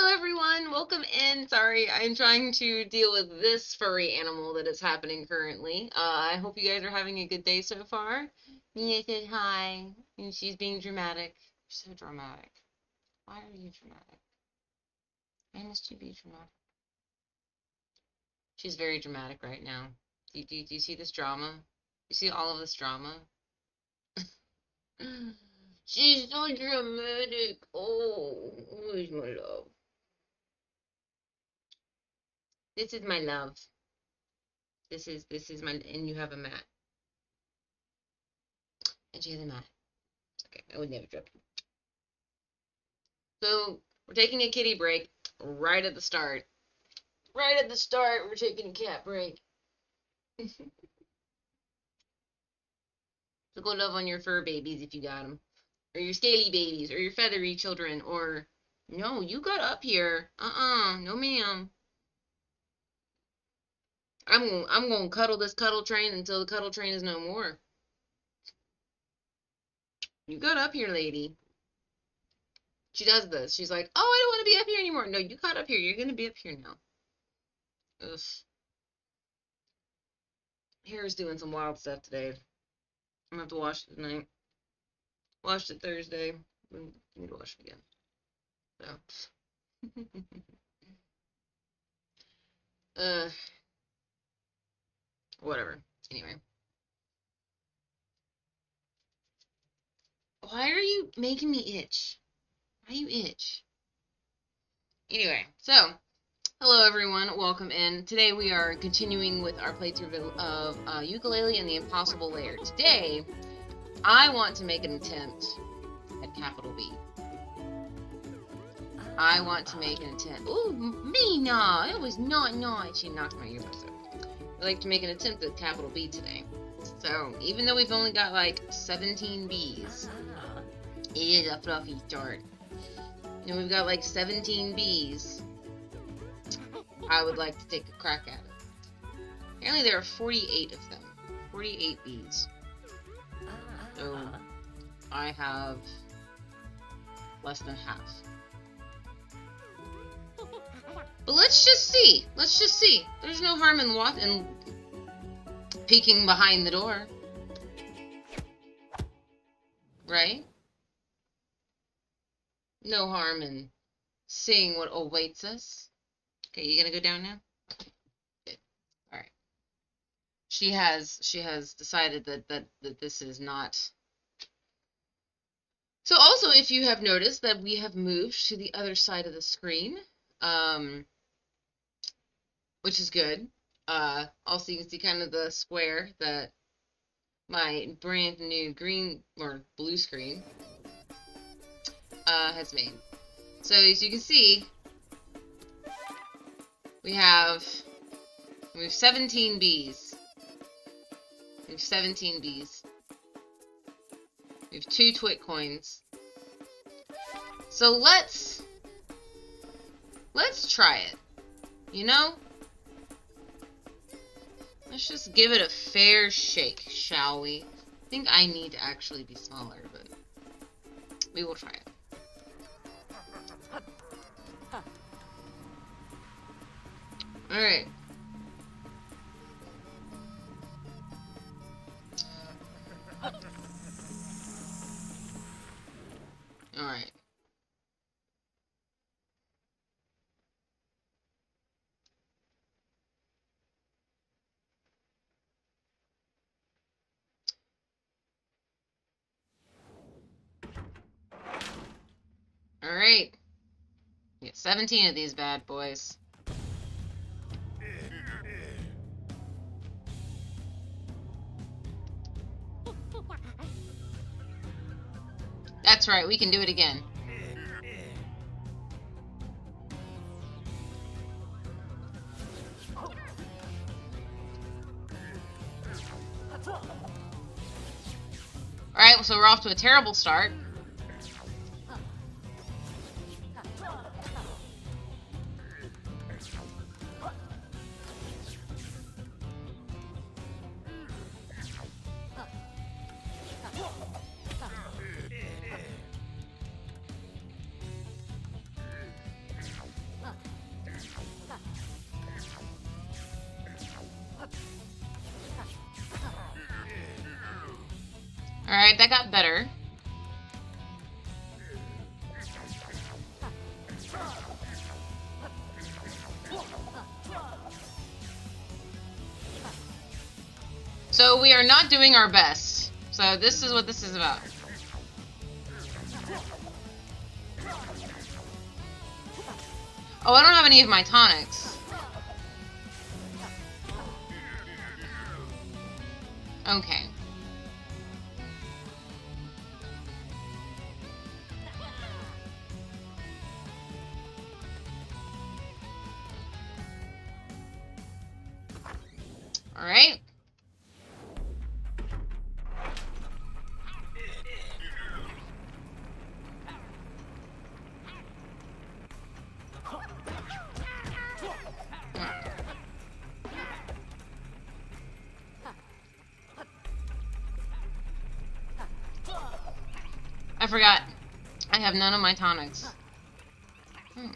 Hello, everyone. Welcome in. Sorry, I'm trying to deal with this furry animal that is happening currently. Uh, I hope you guys are having a good day so far. Mia said hi, and she's being dramatic. You're so dramatic. Why are you dramatic? Why must you be dramatic? She's very dramatic right now. Do, do, do you see this drama? You see all of this drama? She's so dramatic. Oh, where's my love? This is my love. This is this is my and you have a mat. And she has a mat. Okay, I would never drop you. So we're taking a kitty break right at the start. Right at the start, we're taking a cat break. So go love on your fur babies if you got them, or your scaly babies, or your feathery children, or no, you got up here. Uh-uh, no ma'am. I'm gonna I'm gonna cuddle this cuddle train until the cuddle train is no more. You got up here, lady. She does this. She's like, "Oh, I don't want to be up here anymore." No, you got up here. You're gonna be up here now. Ugh. Hair's doing some wild stuff today. I'm gonna have to wash it tonight. Washed it Thursday. Mm, Need to wash it again. So. uh. Whatever. Anyway. Why are you making me itch? Why you itch? Anyway, so hello everyone, welcome in. Today we are continuing with our playthrough of uh, Yooka-Laylee and the Impossible Lair. Today, I want to make an attempt at capital B. I want to make an attempt. Ooh, me nah, it was not nice. She knocked my earbuds. I'd like to make an attempt at capital B today. So, even though we've only got like 17 Bs, it is a fluffy start. And we've got like 17 Bs. I would like to take a crack at it. Apparently there are 48 of them. 48 Bs. So, I have less than half. But let's just see. Let's just see. There's no harm in walk in peeking behind the door. Right? No harm in seeing what awaits us. Okay, you gonna go down now? Good. All right. She has she has decided that that that this is not. So also, if you have noticed that we have moved to the other side of the screen, um, which is good. Uh, also, you can see kind of the square that my brand new green or blue screen uh, has made. So as you can see, we have we have 17 bees. We have 17 bees. We have two twit coins. So let's let's try it. You know? Let's just give it a fair shake, shall we? I think I need to actually be smaller, but we will try it. Alright. Alright. Get 17 of these bad boys. That's right, we can do it again. Alright, so we're off to a terrible start. Doing our best. So this is what this is about. Oh, I don't have any of my tonics. Okay. Alright. Forgot. I have none of my tonics. Hmm.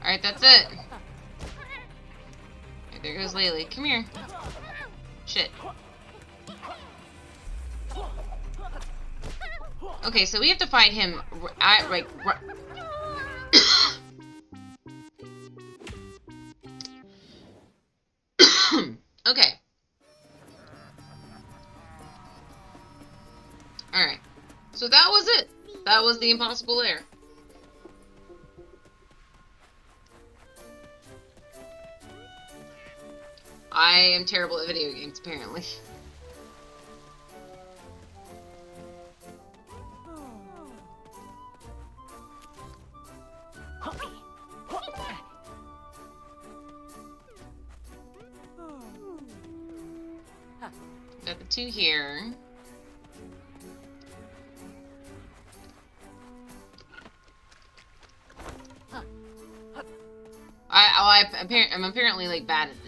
Alright, that's it. Right, there goes Laylee. Come here. Shit. Okay, so we have to fight him at, like, impossible lair. I am terrible at video games, apparently. like bad at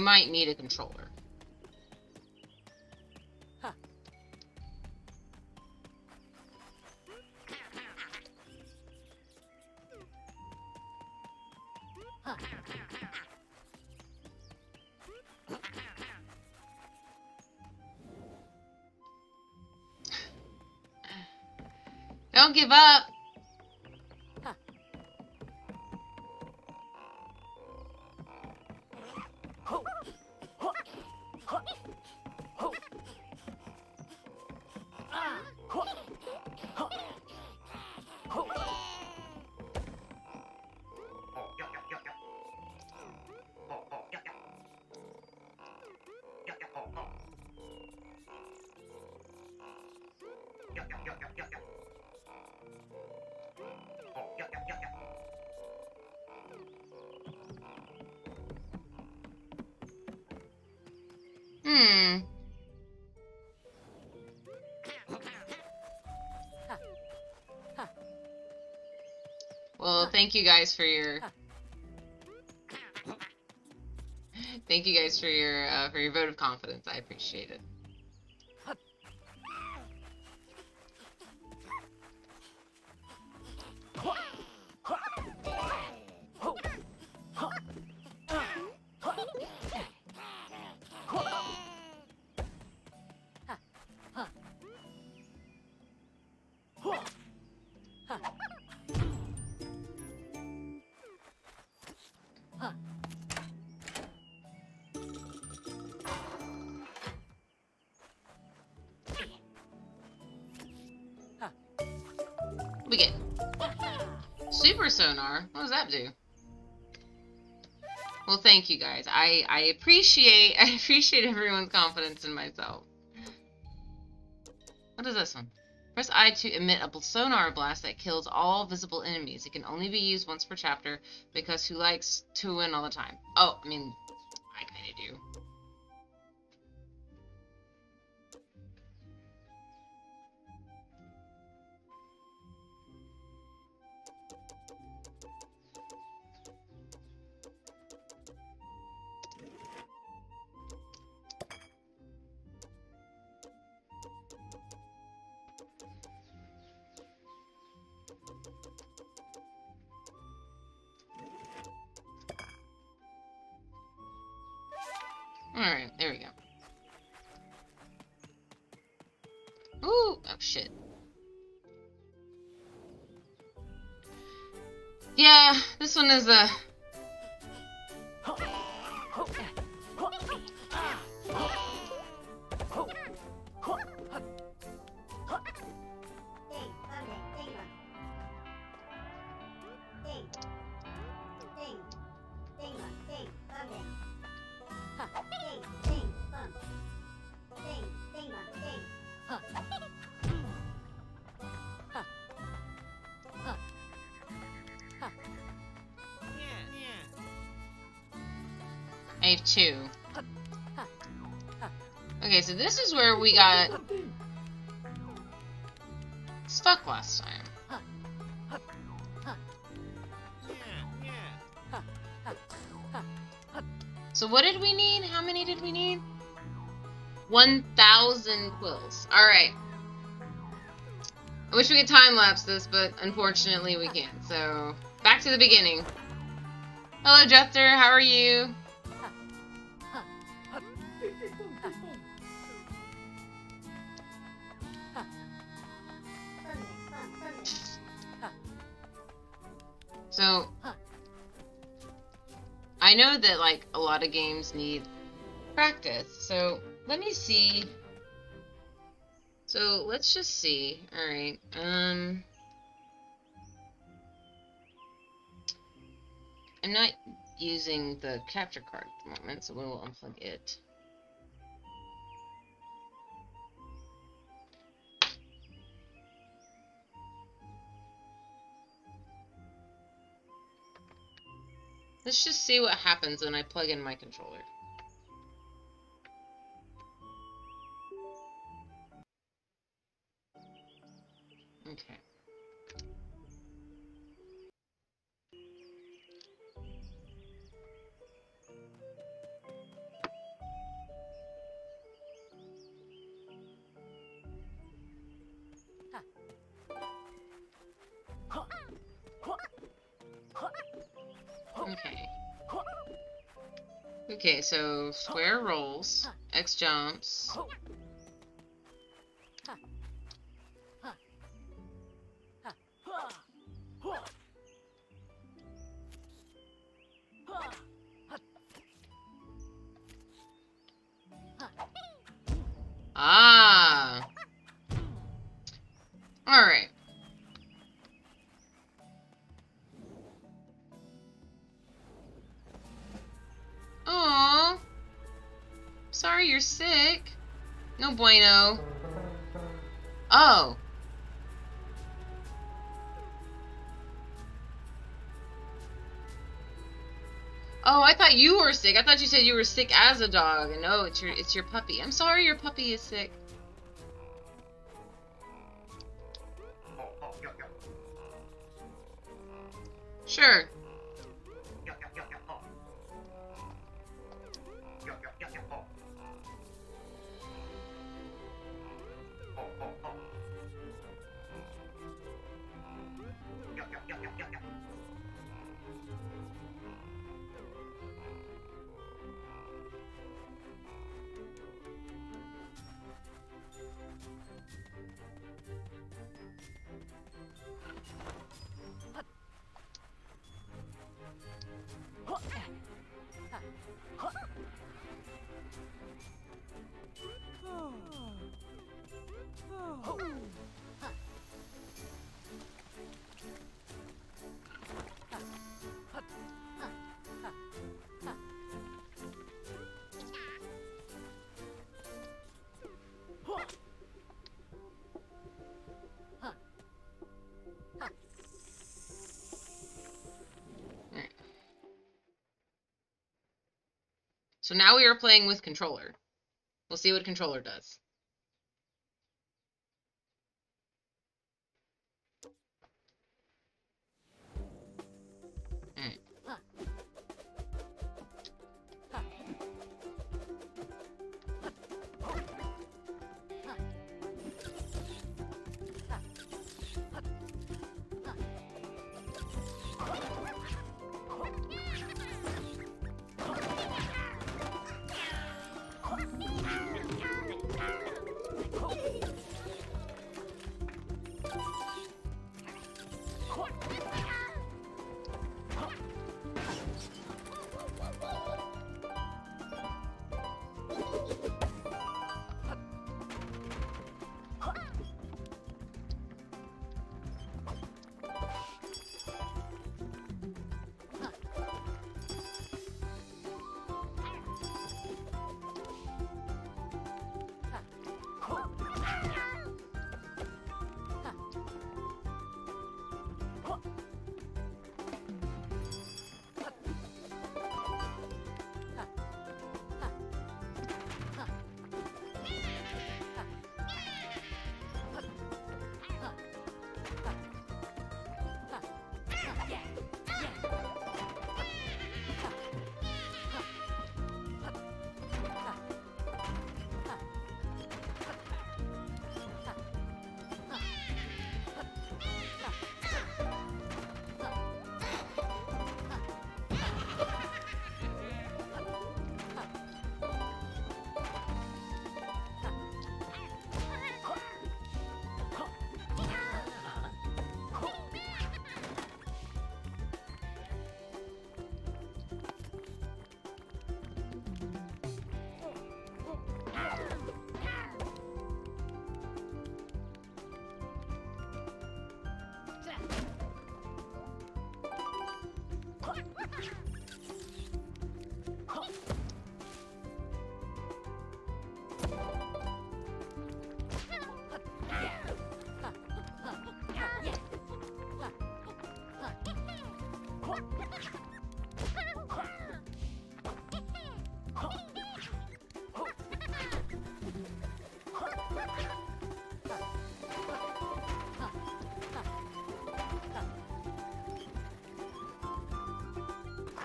might need a controller. Thank you guys for your thank you guys for your uh, for your vote of confidence. I appreciate it. We get super sonar. What does that do? Well, thank you guys. I I appreciate I appreciate everyone's confidence in myself. What is this one? Press I to emit a sonar blast that kills all visible enemies. It can only be used once per chapter because who likes to win all the time? Oh, I mean, one is a... we got stuck last time. So what did we need? How many did we need? 1,000 quills. Alright. I wish we could time-lapse this, but unfortunately we can't. So, back to the beginning. Hello, Jester. How are you? Lot of games need practice. So, let me see. So, let's just see. All right. Um I'm not using the capture card at the moment, so we'll unplug it. Let's just see what happens when I plug in my controller. Okay. Okay. Okay, so square rolls, X jumps. Ah. All Aw. Sorry you're sick. No bueno. Oh. Oh, I thought you were sick. I thought you said you were sick as a dog. No, oh, it's your it's your puppy. I'm sorry your puppy is sick. Sure. So now we are playing with controller. We'll see what controller does.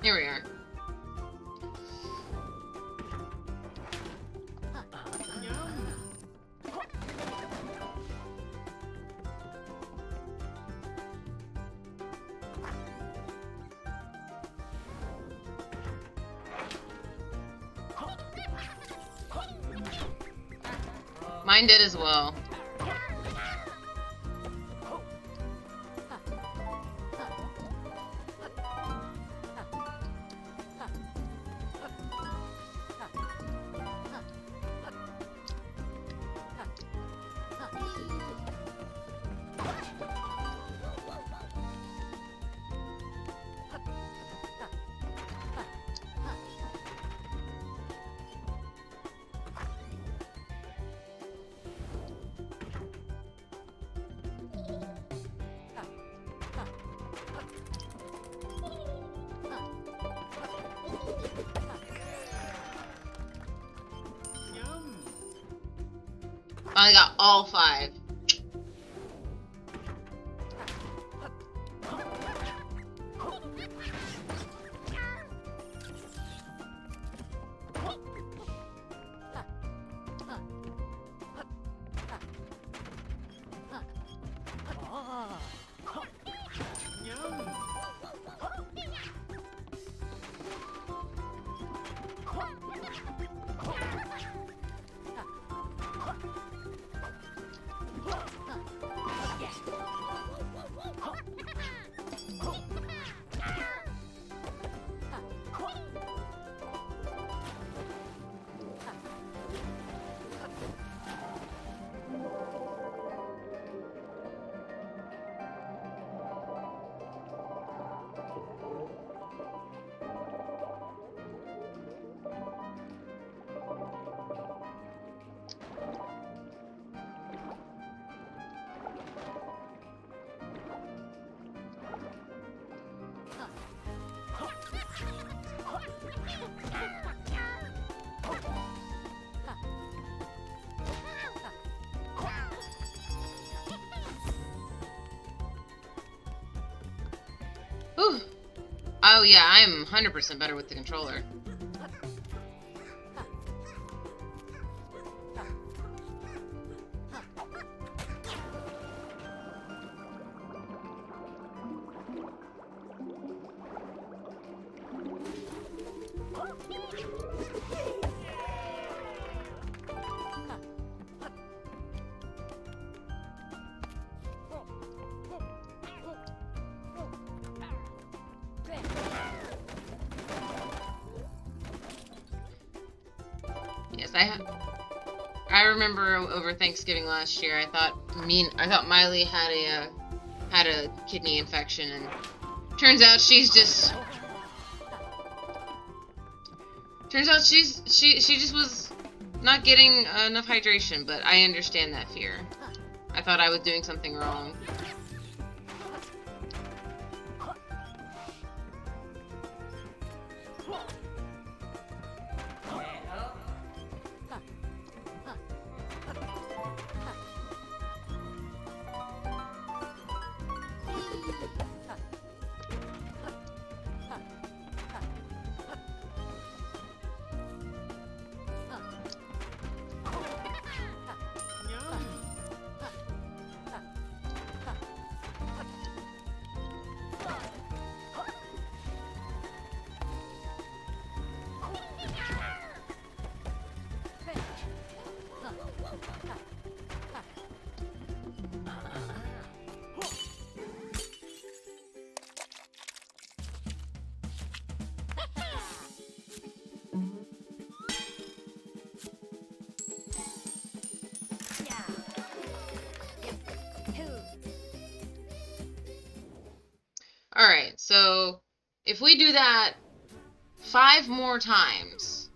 Here we are. Mine did as well. 100% better with the controller. Remember over Thanksgiving last year. I thought mean I thought Miley had a uh, had a kidney infection, and turns out she's just turns out she's she she just was not getting enough hydration. But I understand that fear. I thought I was doing something wrong. If we do that five more times.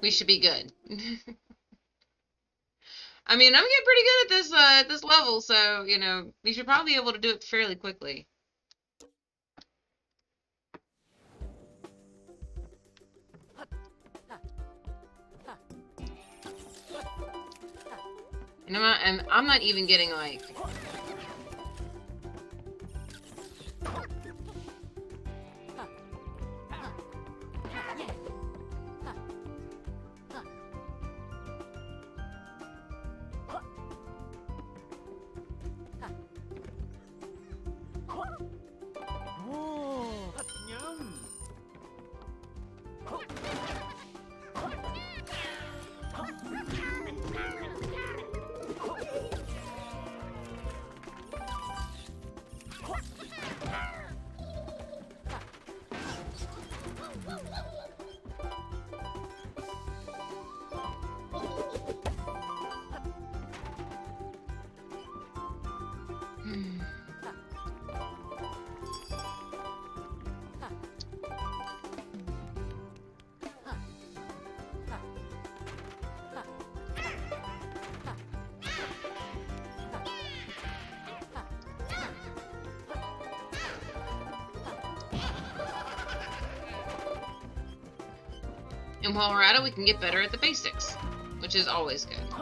We should be good. I mean, I'm getting pretty good at this uh, at this level, so you know we should probably be able to do it fairly quickly. I'm not, even getting like We can get better at the basics, which is always good.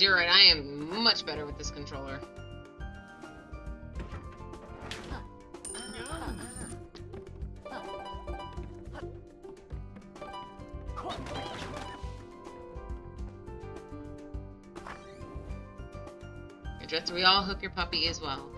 You're right. I am much better with this controller. Drifter, we all hook your puppy as well.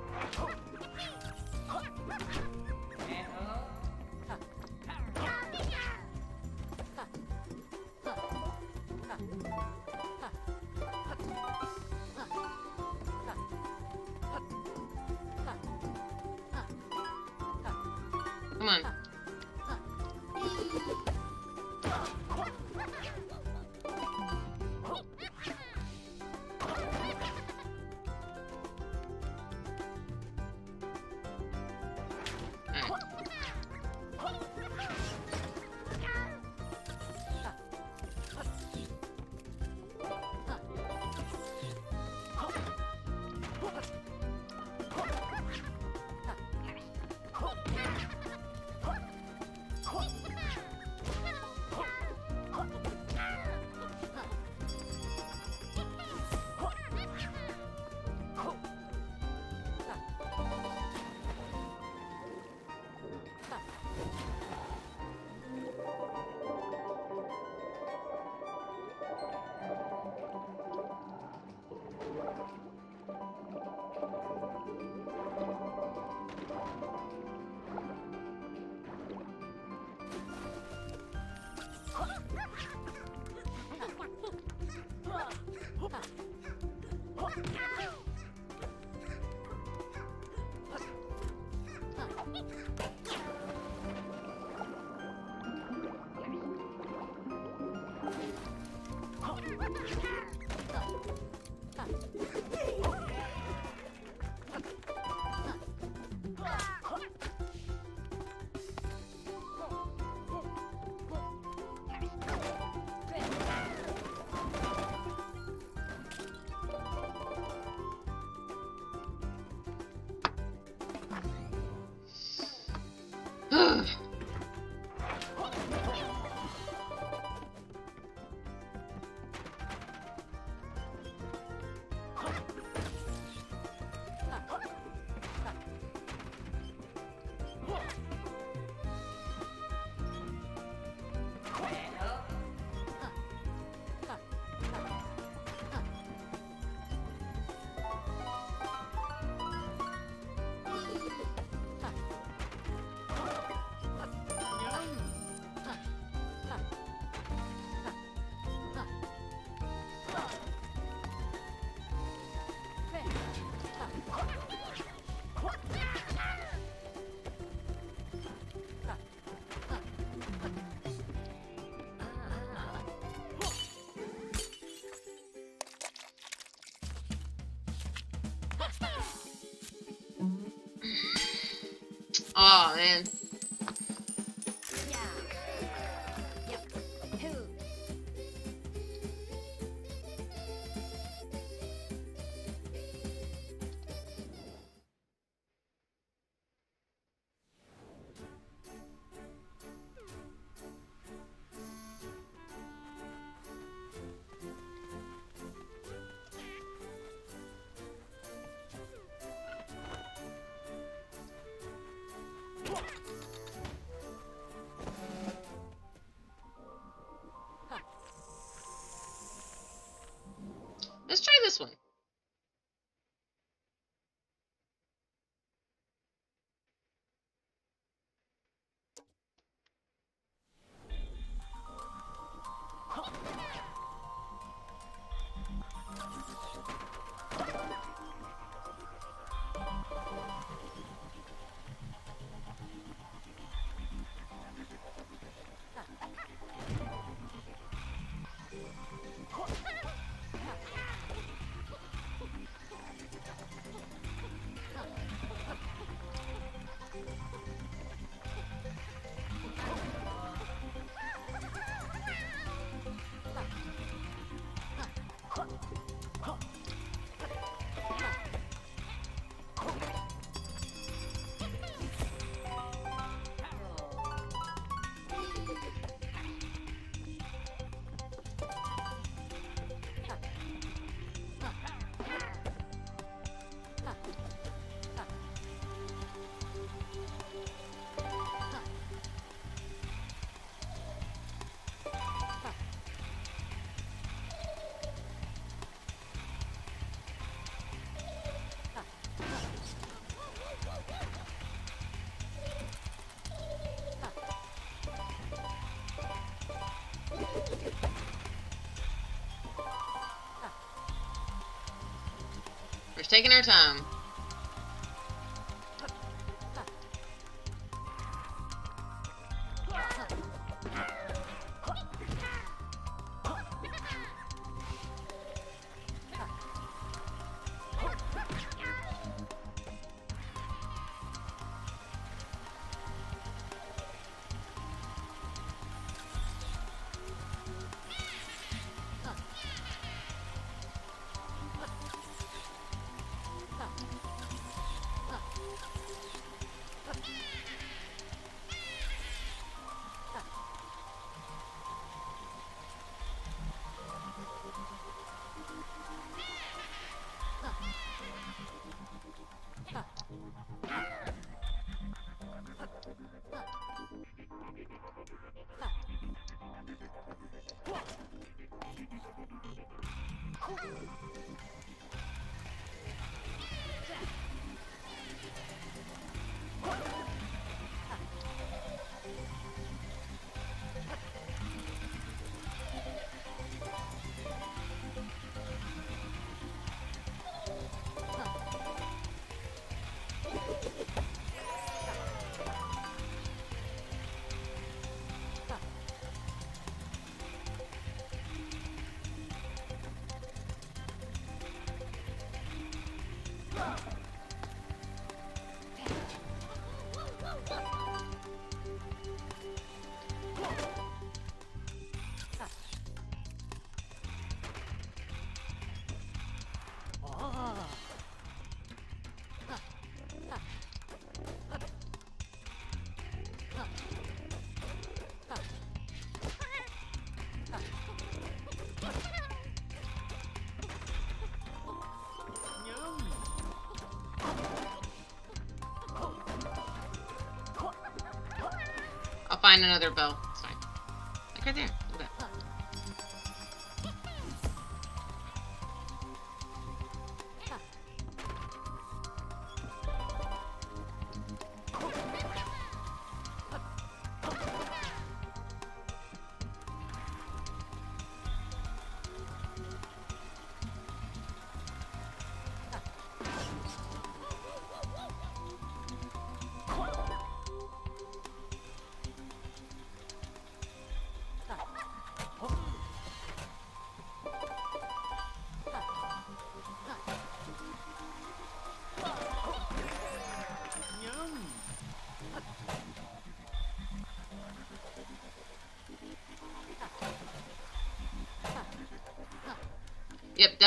Oh man. Taking our time. Find another bell.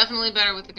Definitely better with the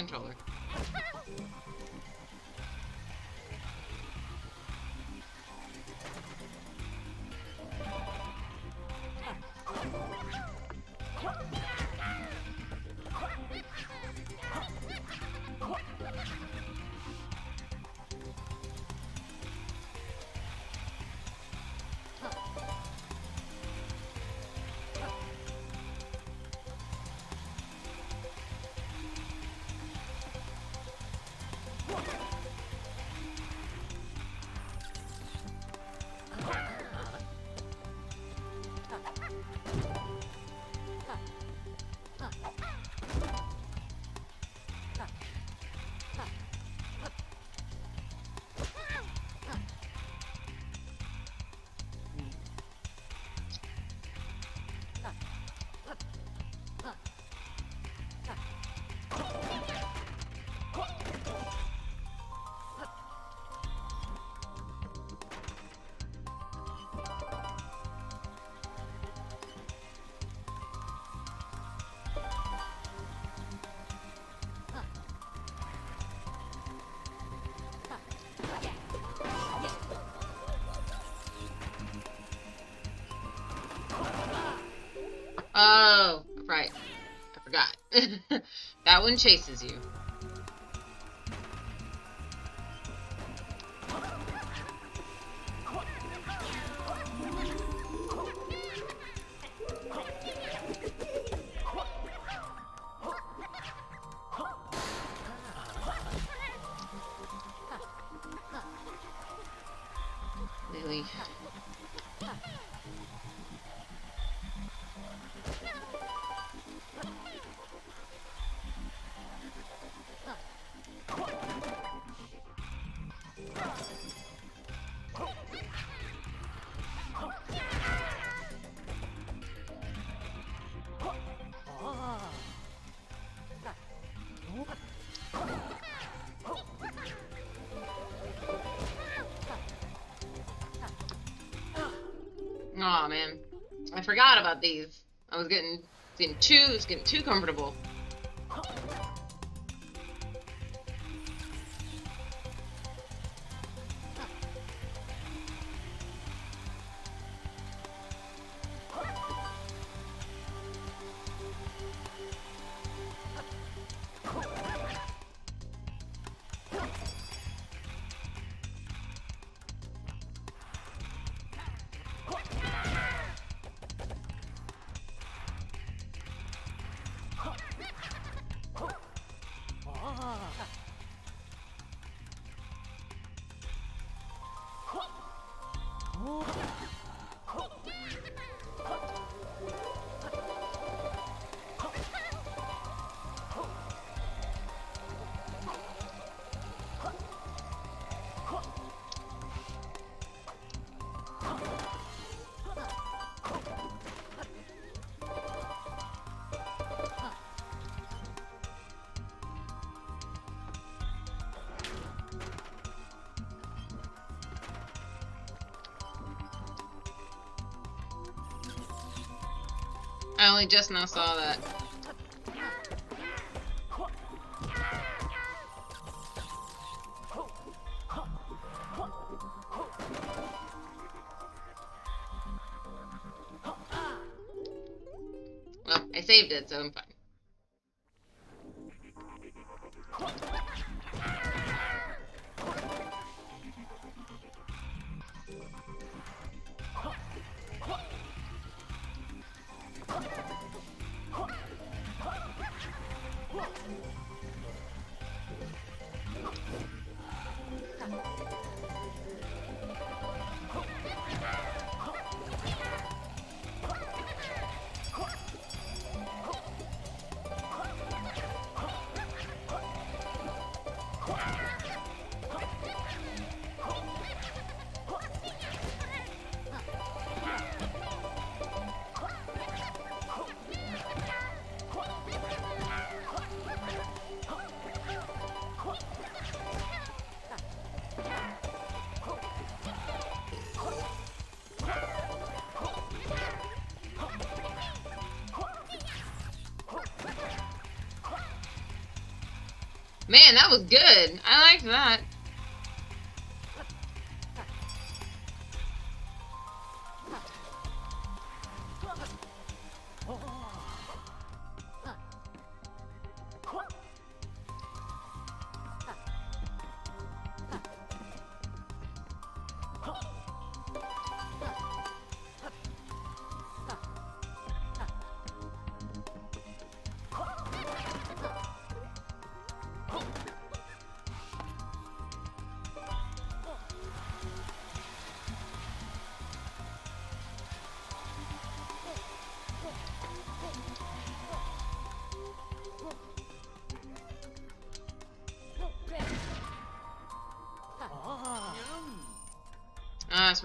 Oh, right. I forgot. that one chases you. I was getting getting too it was getting too comfortable. I just now saw that. Well, I saved it, so I'm fine. Man, that was good. I liked that.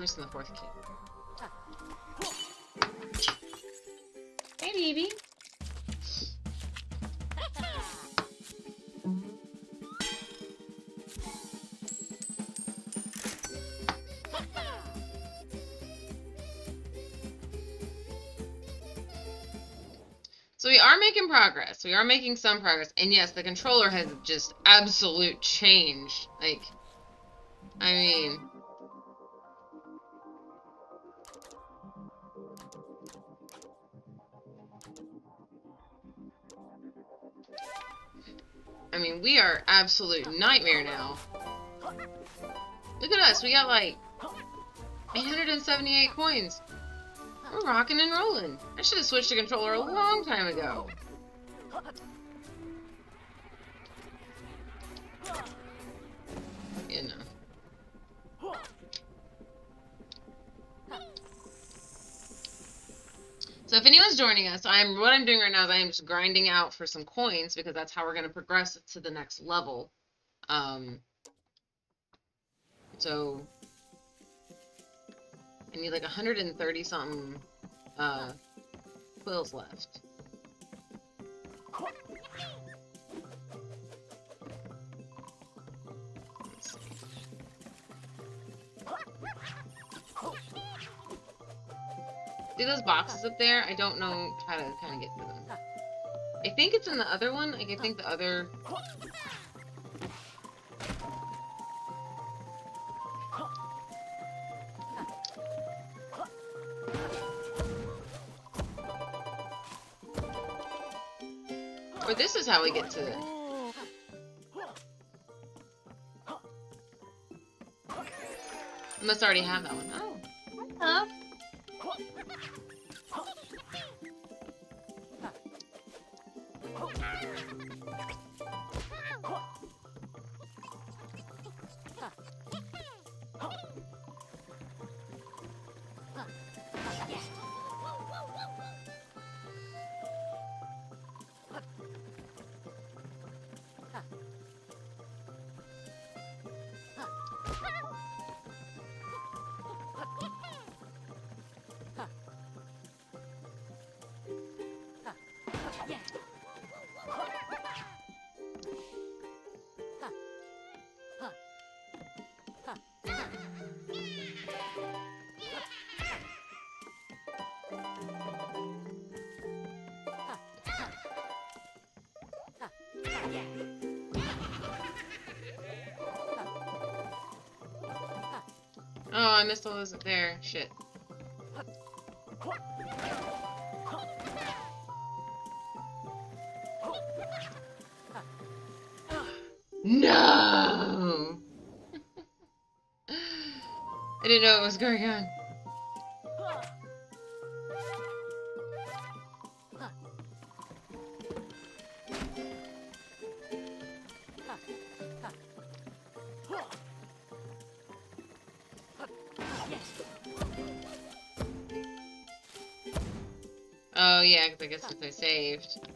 It's missing the fourth key. Hey, baby. So we are making progress. We are making some progress. And yes, the controller has just absolute changed. Like, I mean... absolute nightmare now. Look at us, we got like 878 coins. We're rocking and rolling. I should have switched to controller a long time ago. Joining us, I'm what I'm doing right now is I am just grinding out for some coins because that's how we're going to progress to the next level. Um, so I need like 130 something uh, quills left. See those boxes up there? I don't know how to kind of get to them. I think it's in the other one. Like, I think the other... Or this is how we get to it. I must already have that one. Oh. I missed all those up there. Shit. No! I didn't know what was going on. I guess since I saved.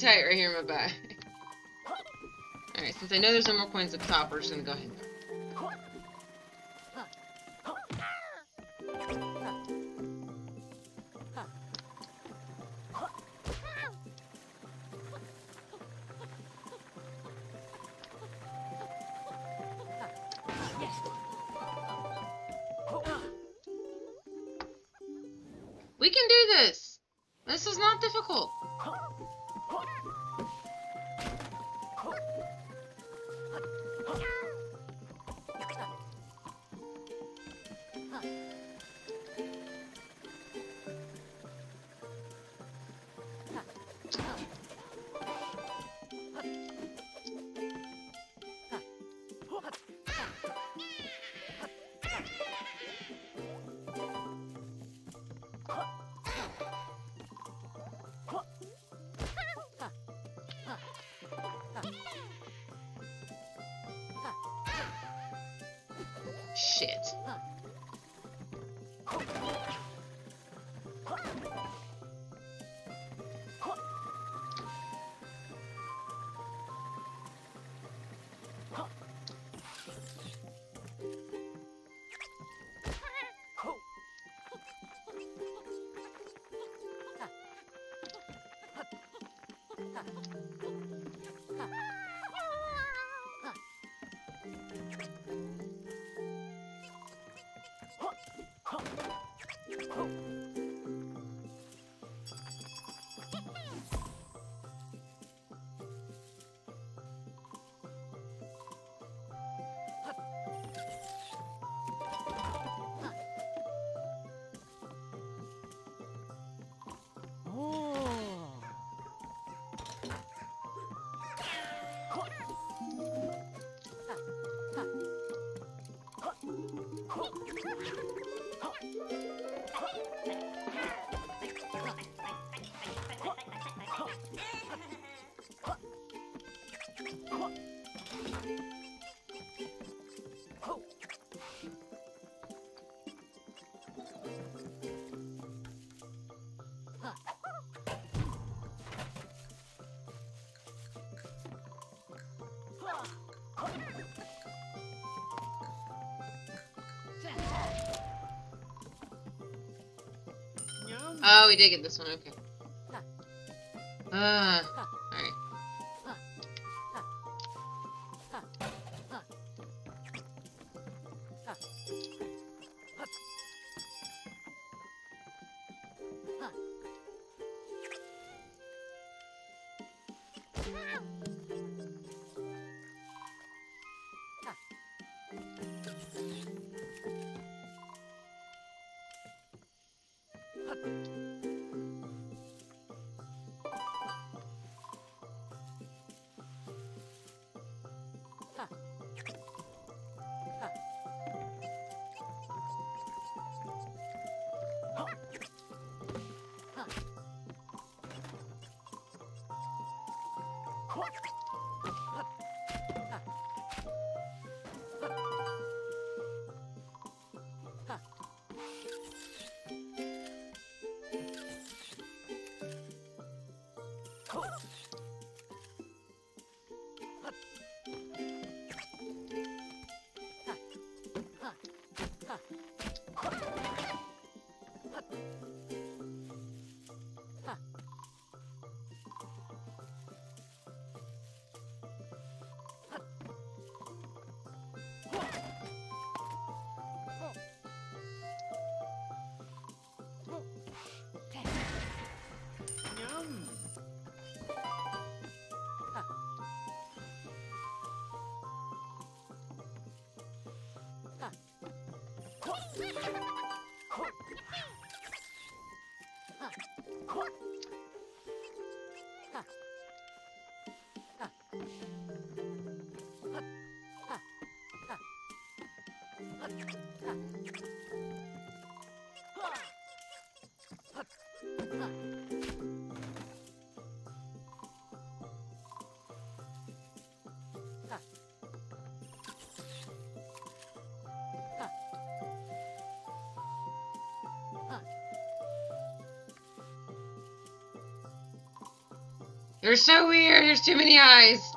Tight right here in my back. Alright, since I know there's no more coins up top, we're just gonna go ahead did get this one. Okay. Uh, Ha! They're so weird. There's too many eyes.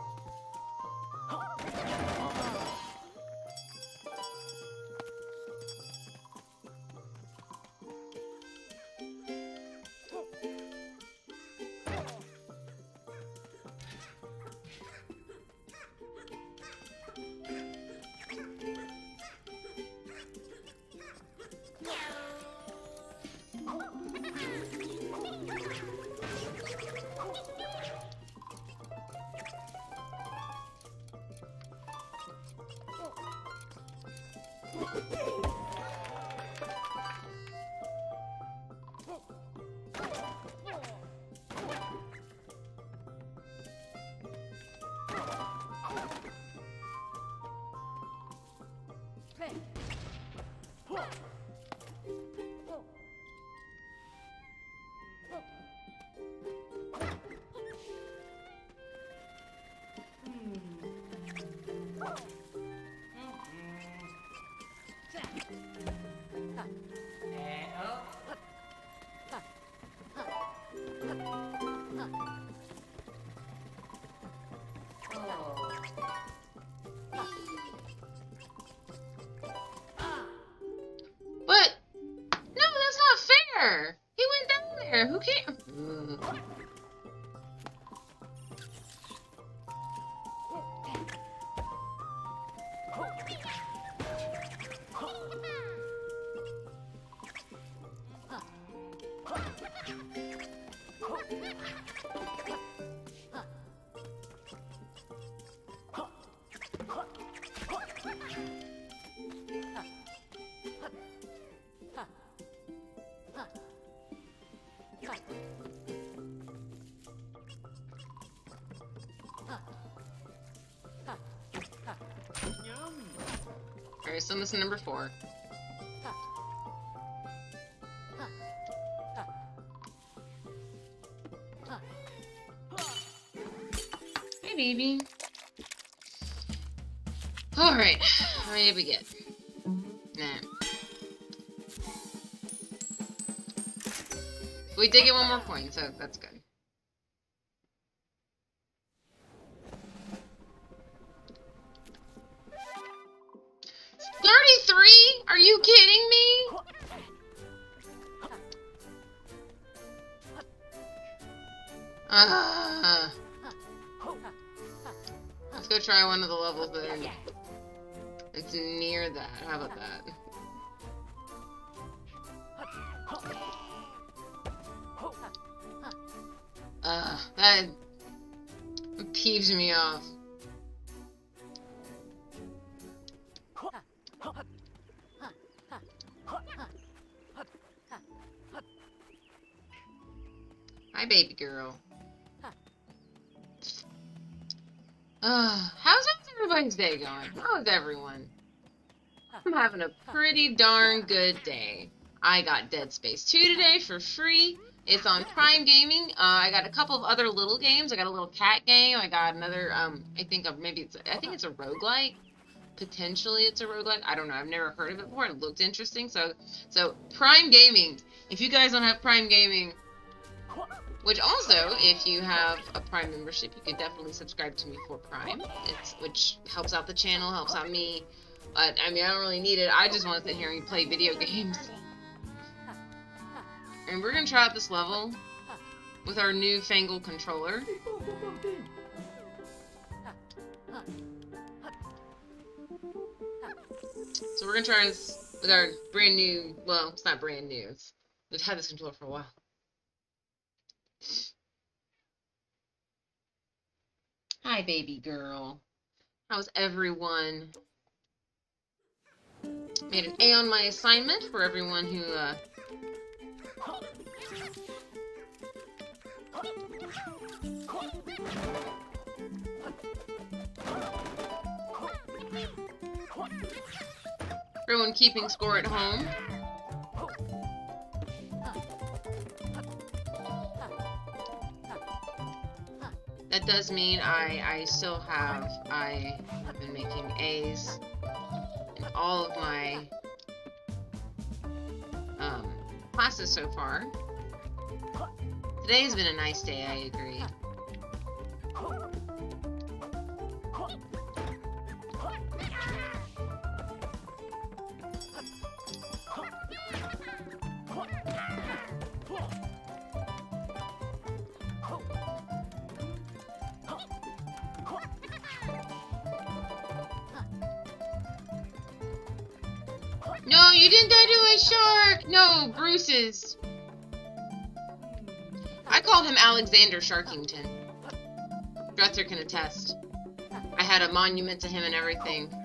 So this is number four. Hey, baby. Alright, many did we get? Nah. We did get one more point, so that's good. Day going? How is everyone? I'm having a pretty darn good day. I got Dead Space 2 today for free. It's on Prime Gaming. Uh, I got a couple of other little games. I got a little cat game. I got another. Um, I think of maybe it's. I think it's a roguelike. Potentially, it's a roguelike. I don't know. I've never heard of it before. It looked interesting. So, so Prime Gaming. If you guys don't have Prime Gaming, which also, if you have a Prime membership, you can definitely subscribe to me for Prime. It's which helps out the channel, helps out me. But I mean, I don't really need it. I just want to sit here and play video games. And we're gonna try out this level with our new fangled controller. So we're gonna try this with our brand new. Well, it's not brand new. We've had this controller for a while. Hi, baby girl. How's everyone? Made an A on my assignment for everyone who, uh... Everyone keeping score at home. That does mean I, I still have, I have been making A's in all of my um, classes so far. Today's been a nice day, I agree. Shark! No, Bruce's. I called him Alexander Sharkington. Dretzer can attest. I had a monument to him and everything.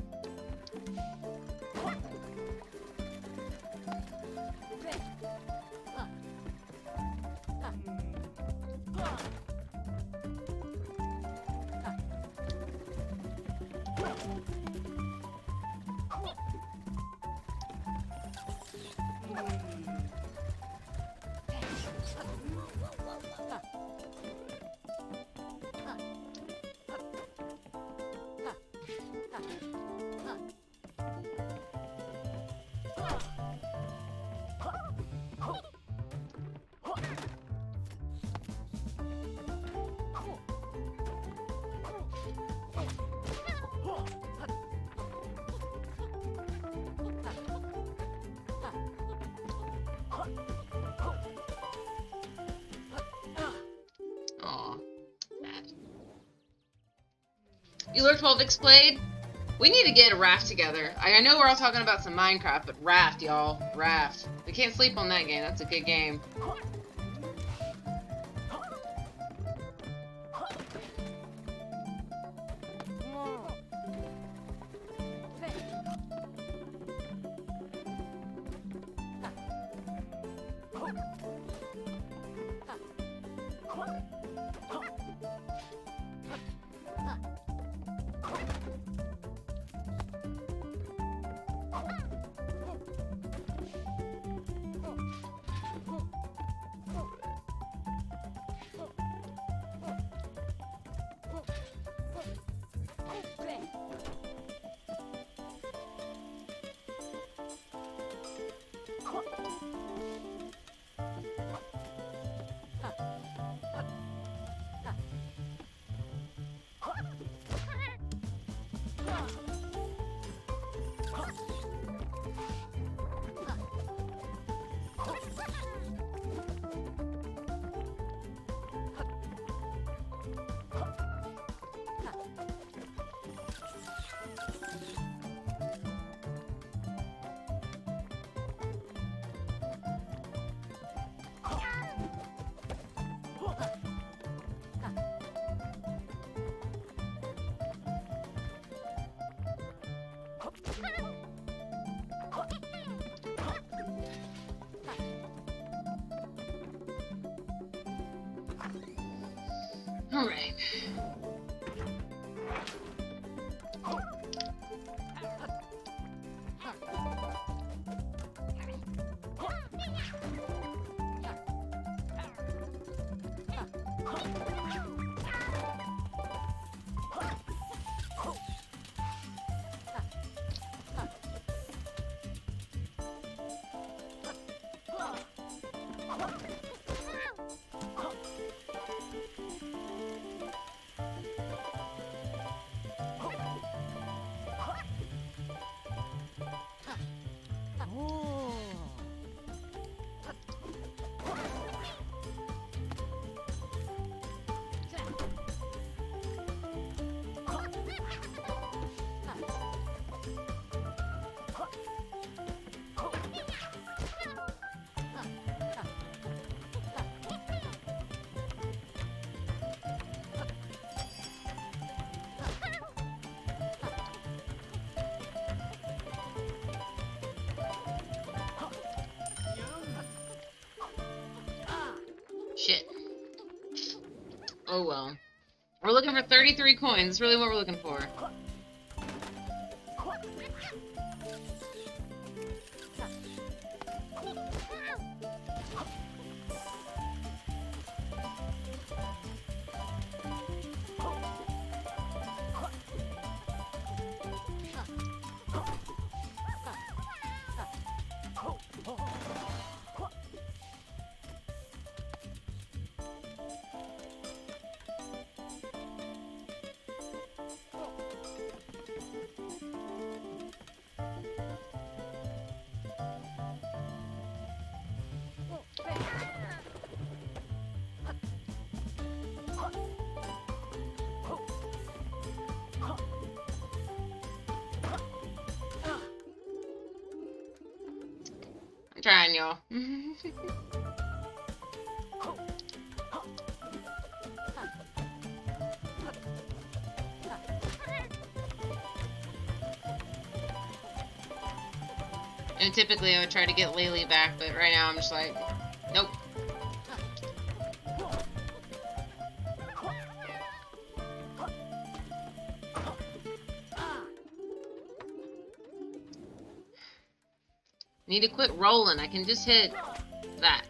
You learned 12 X Blade? We need to get a raft together. I I know we're all talking about some Minecraft, but raft, y'all. Raft. We can't sleep on that game. That's a good game. Looking for 33 coins. That's really what we're looking for. And typically I would try to get Laylee back, but right now I'm just like, Need to quit rolling. I can just hit that.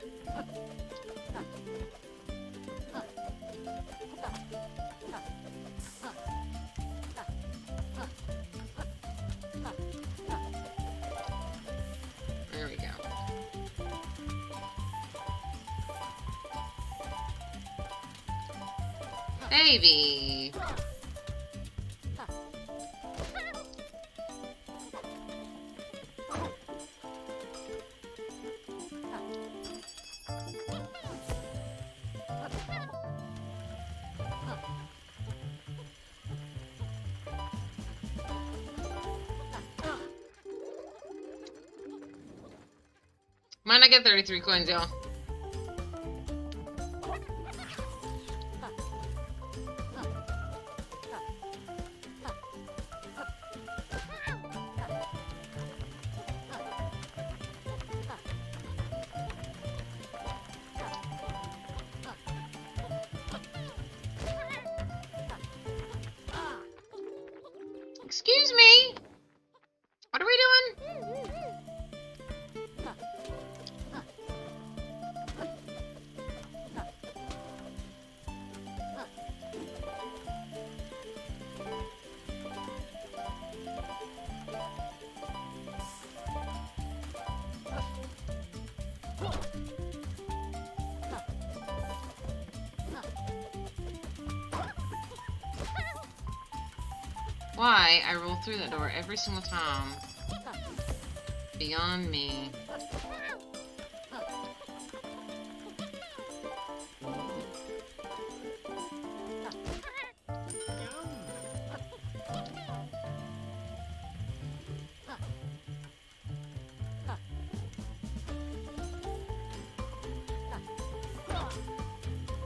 Not get 33 coins, y'all. Through that door every single time. Beyond me.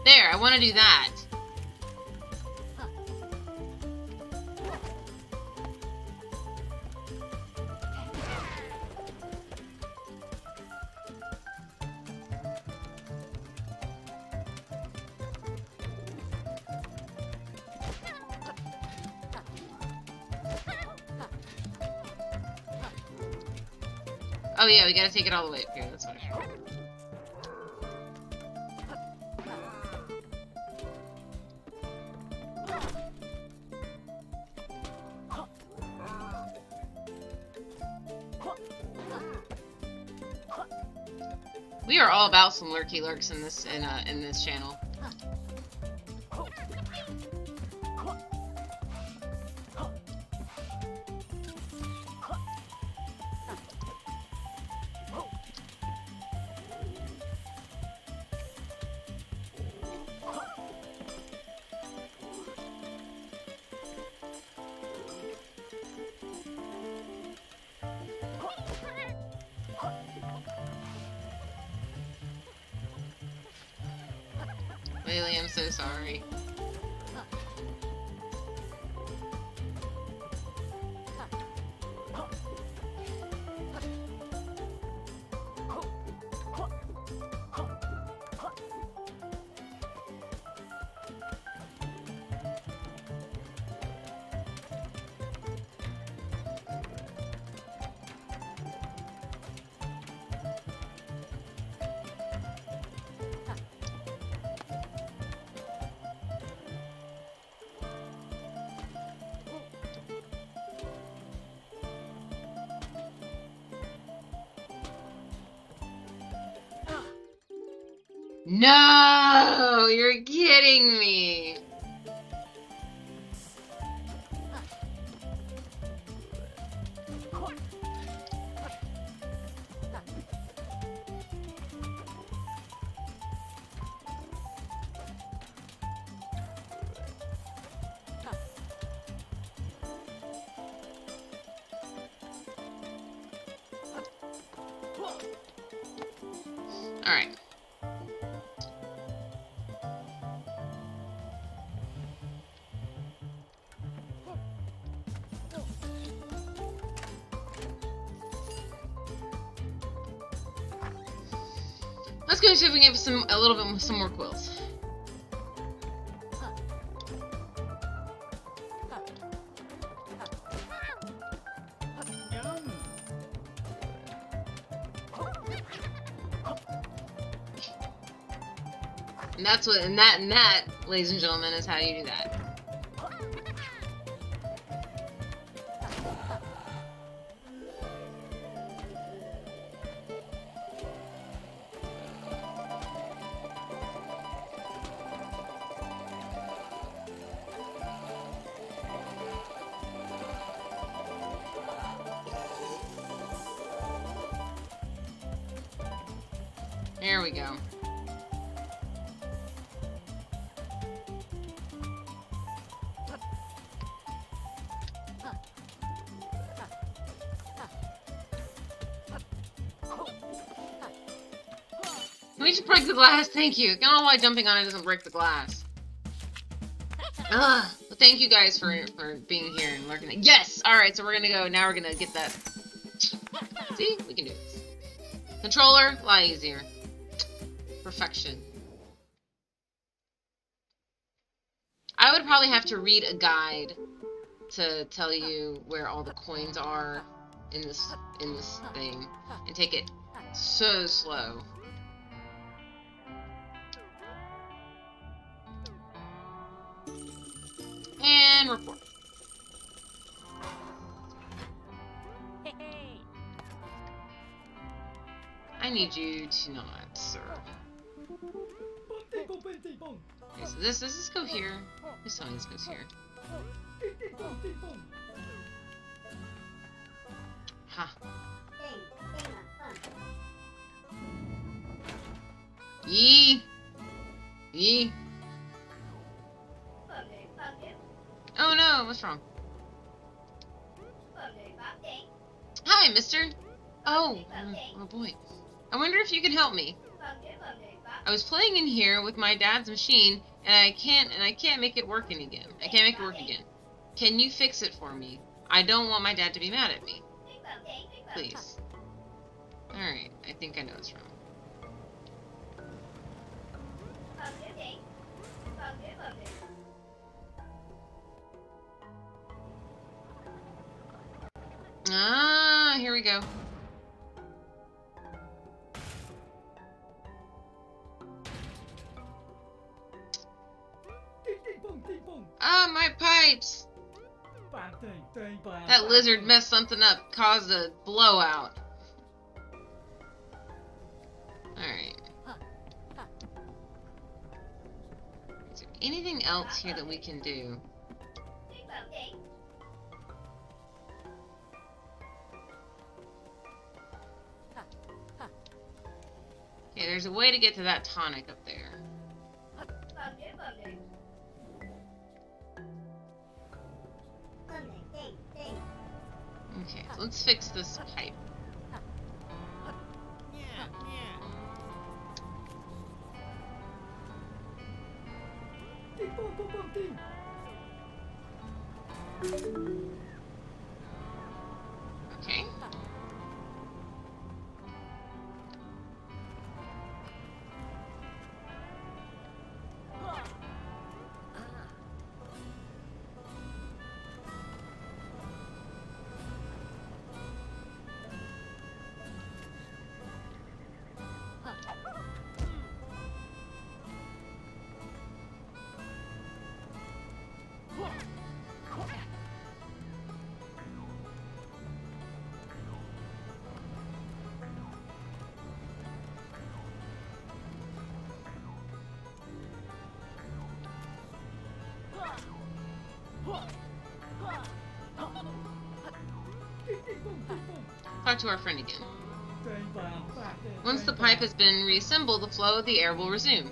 There, I want to do that. Yeah, we gotta take it all the way up here. That's fine. We are all about some lurky lurks in this in uh, in this channel. Laylee, I'm so sorry. Bit some more quills. And that's what and that and that, ladies and gentlemen, is how you do that. Glass? Thank you. I don't know why jumping on it doesn't break the glass. Ugh. But thank you guys for for being here and lurking. Yes! Alright, so we're gonna go. Now we're gonna get that. See? We can do this. Controller, a lot easier. Perfection. I would probably have to read a guide to tell you where all the coins are in this in this thing and take it so slow. Not, sir. Okay, so this this go here? This one this goes here. My dad's machine, and I can't and I can't make it work again. I can't make it work again. Can you fix it for me? I don't want my dad to be mad at me. Please. Alright, I think I know what's wrong. Ah, here we go. That lizard um, messed something up, caused a blowout. Alright. Is there anything else here that we can do? Okay, there's a way to get to that tonic up there. Okay, so let's fix this pipe. Okay. To our friend again. Once the pipe has been reassembled, the flow of the air will resume.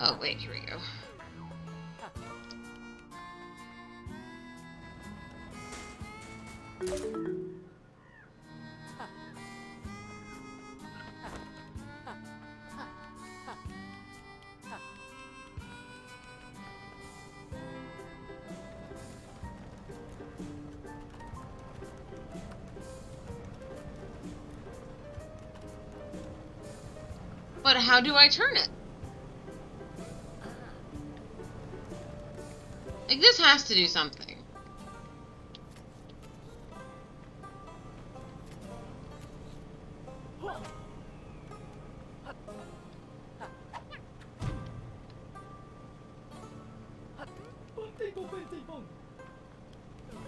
Oh, wait, here we go. How do I turn it? Like, this has to do something.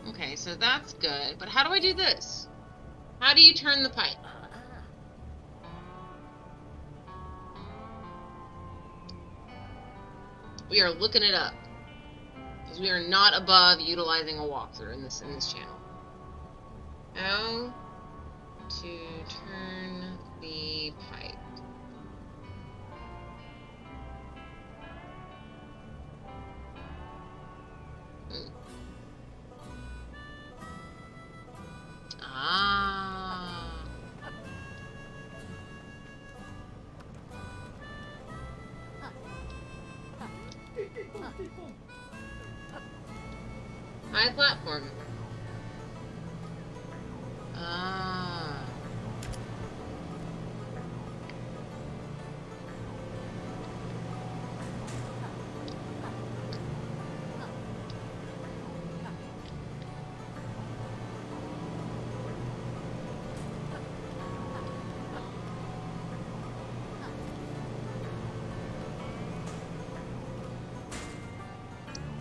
Okay, so that's good. But how do I do this? How do you turn the pipe? Are looking it up. Because we are not above utilizing a walkthrough in this in this channel. Oh,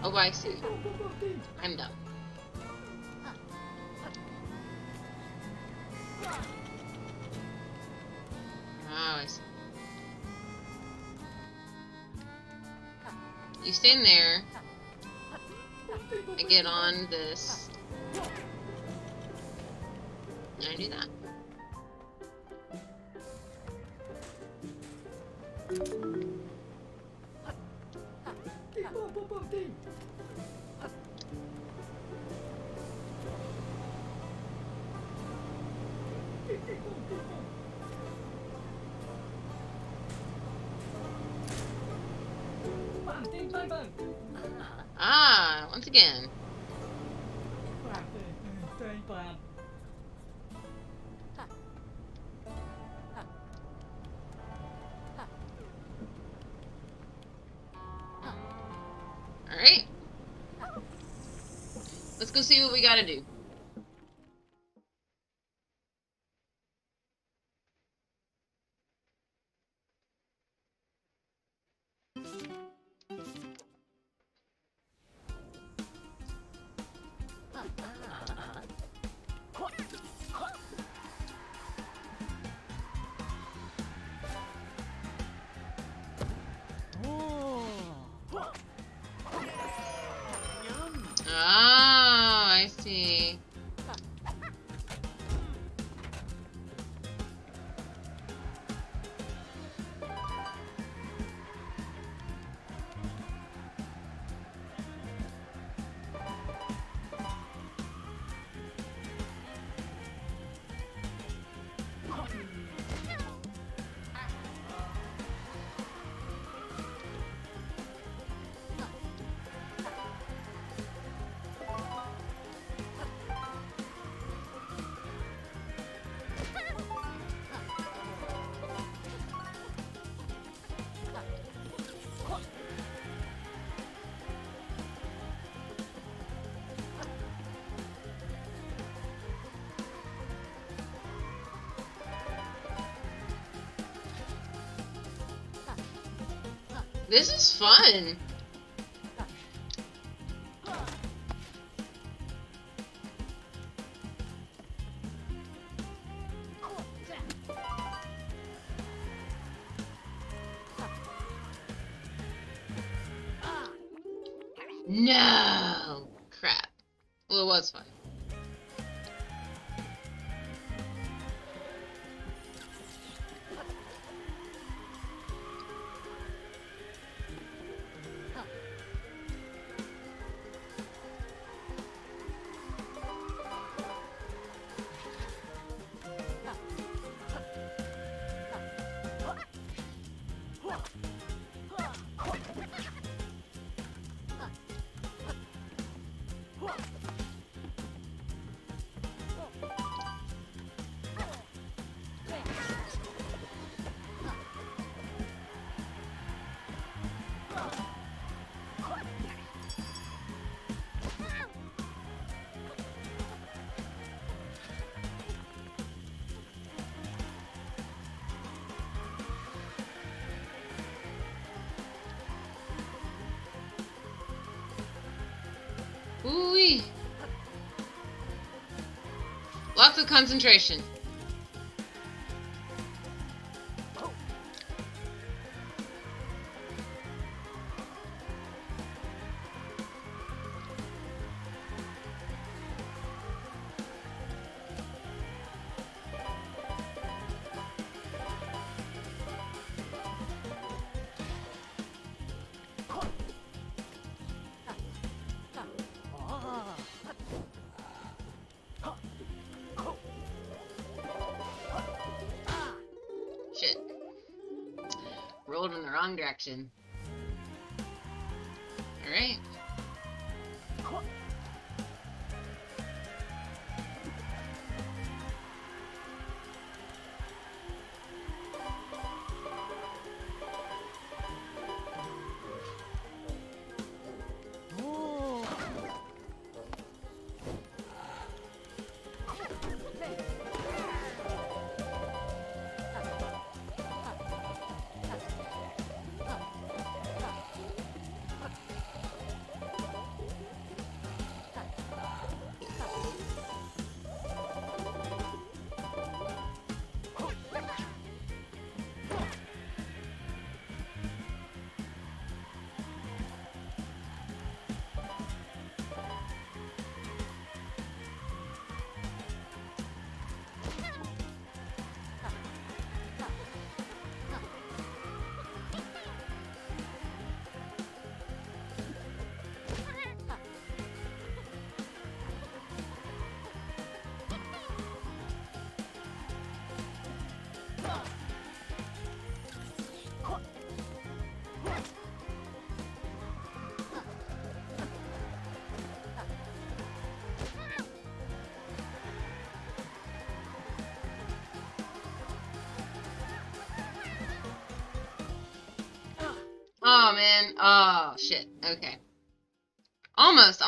Oh, I see. I'm dumb. Oh, I see. You stand there. I get on this. I do that. We gotta do. Fun. Concentration. Rolled in the wrong direction. Alright.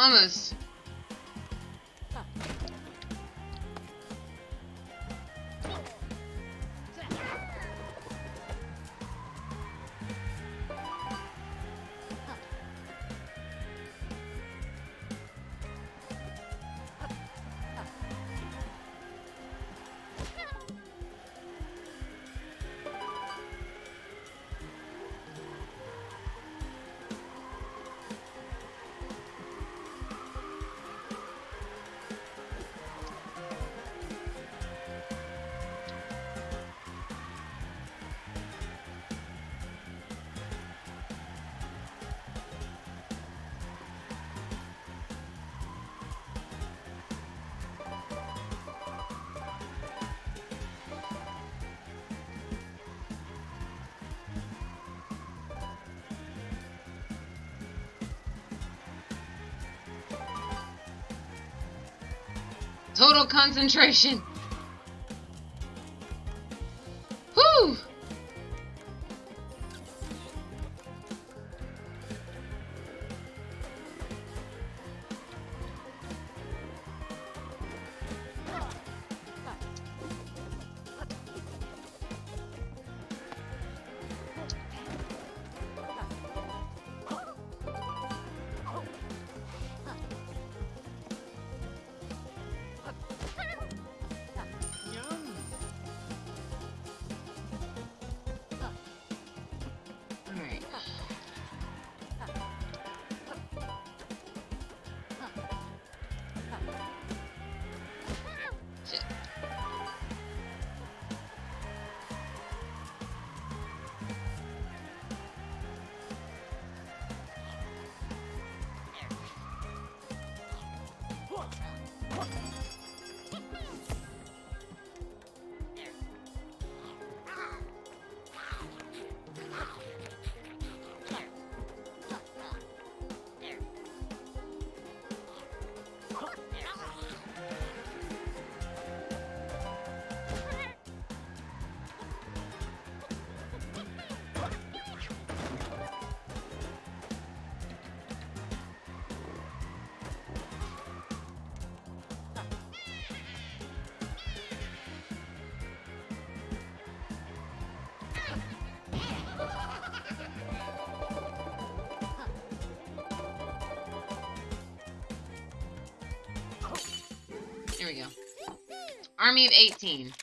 Thomas. Concentration. we go. Army of 18.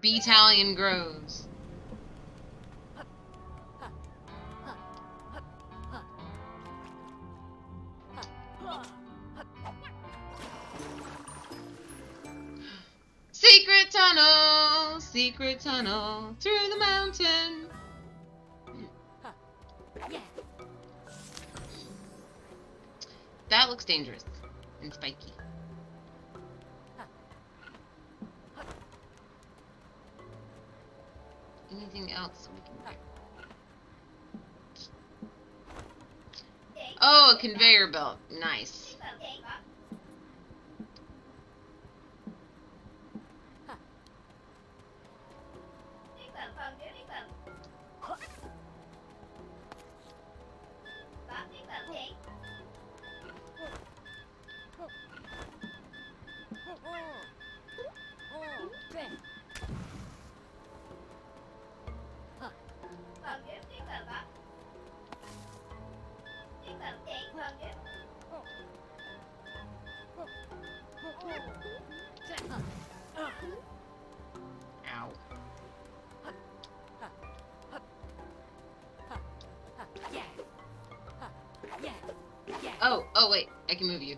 Battalion grows. Secret tunnel, secret tunnel through the mountain. That looks dangerous and spiky. Oh wait, I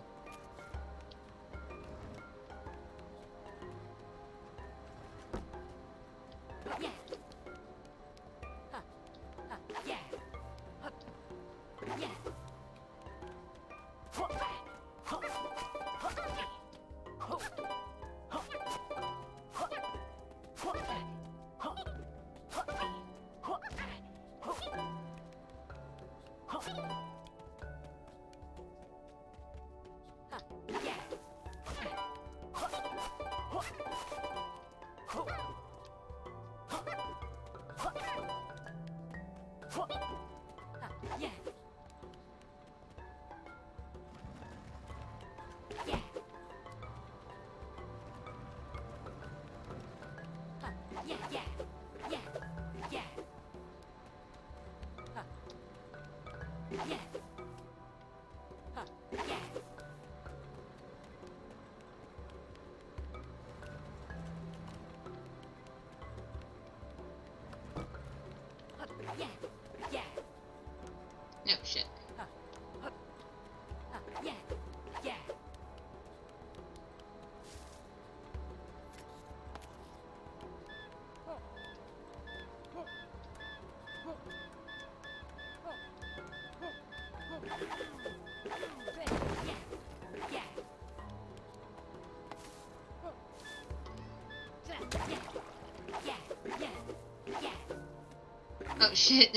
Oh shit.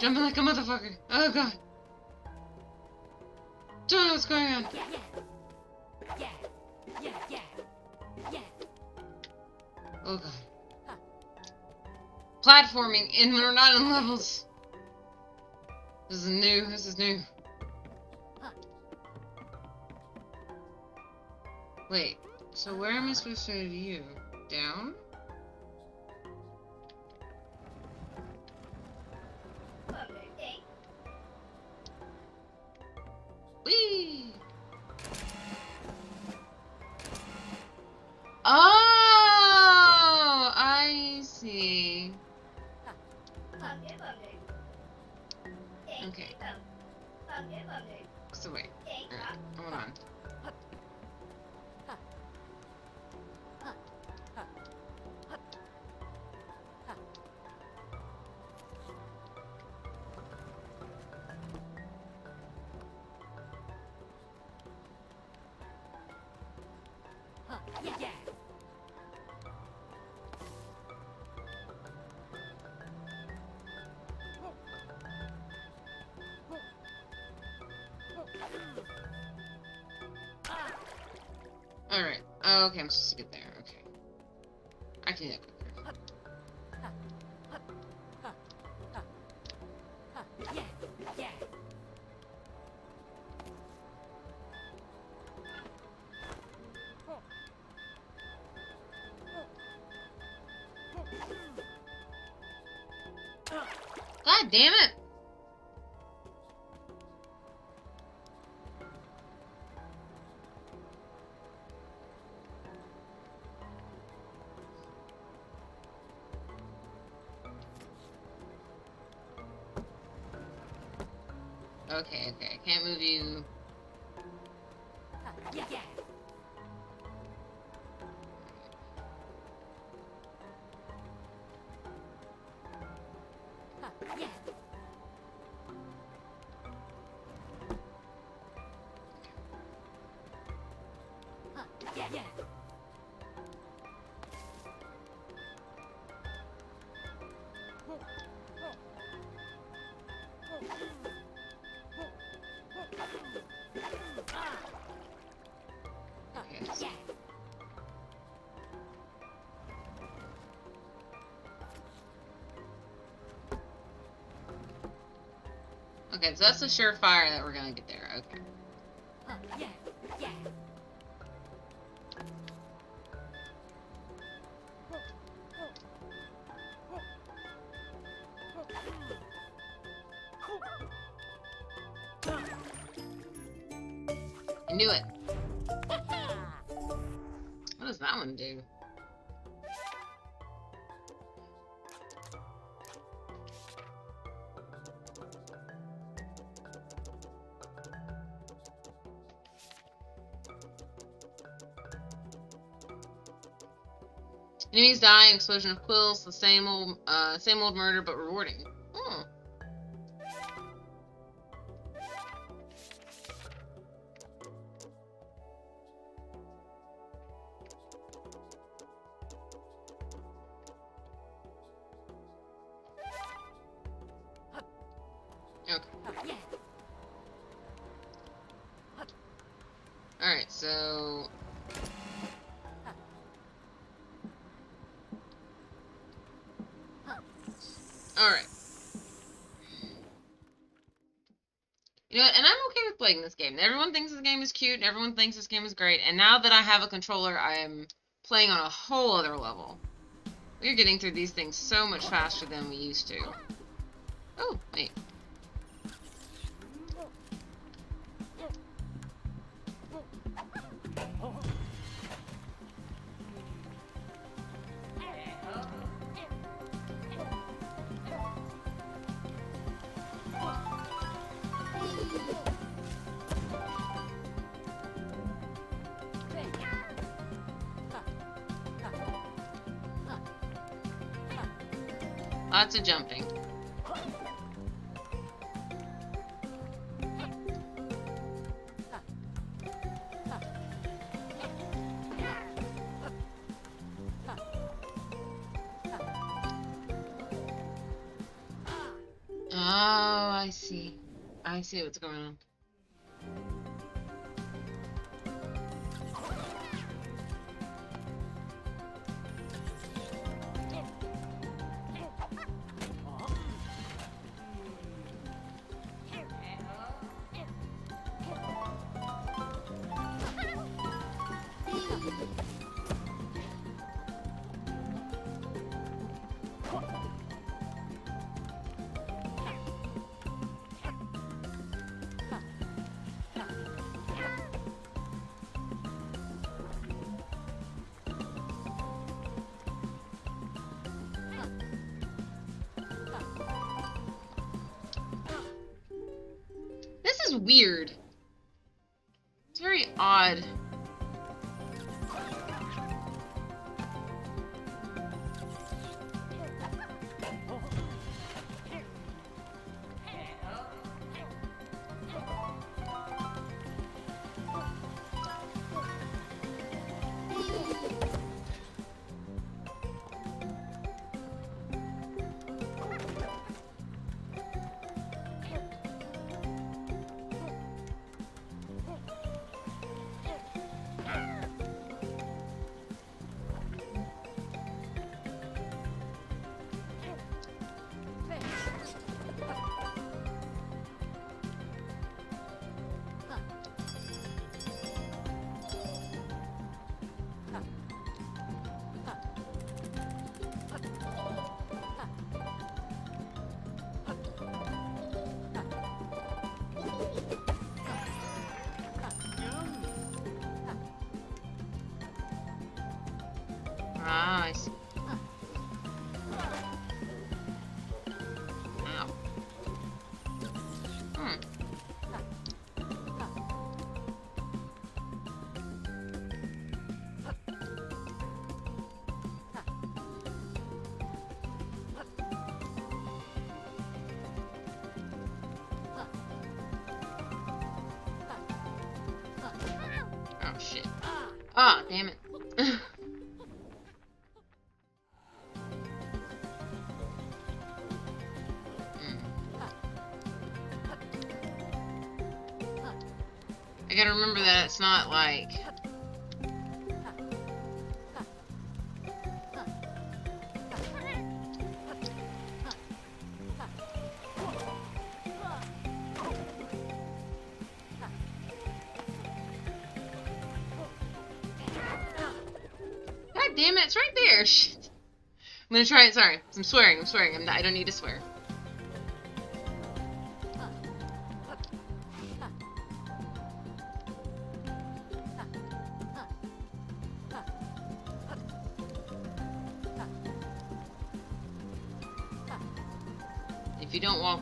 Jumping like a motherfucker. Oh god. Don't know what's going on. Oh god. Platforming, and we're not in levels. This is new. This is new. Wait. So where am I supposed to you? Down? Quicker. God damn it! Okay. I can't move you. Okay, so that's a surefire that we're gonna get there. Okay. Oh, yeah yeah I knew it. What does that one do? Die, explosion of quills, the same old, uh, same old murder, but rewarding. Hmm. Okay. Alright, so... Alright. You know and I'm okay with playing this game. Everyone thinks this game is cute, and everyone thinks this game is great, and now that I have a controller, I am playing on a whole other level. We're getting through these things so much faster than we used to. Oh, wait. See what's going remember that it's not like. God damn it, it's right there. Shit. I'm gonna try it. Sorry. I'm swearing. I'm swearing. I'm not, I don't need to swear.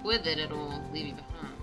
With it, it'll leave you behind.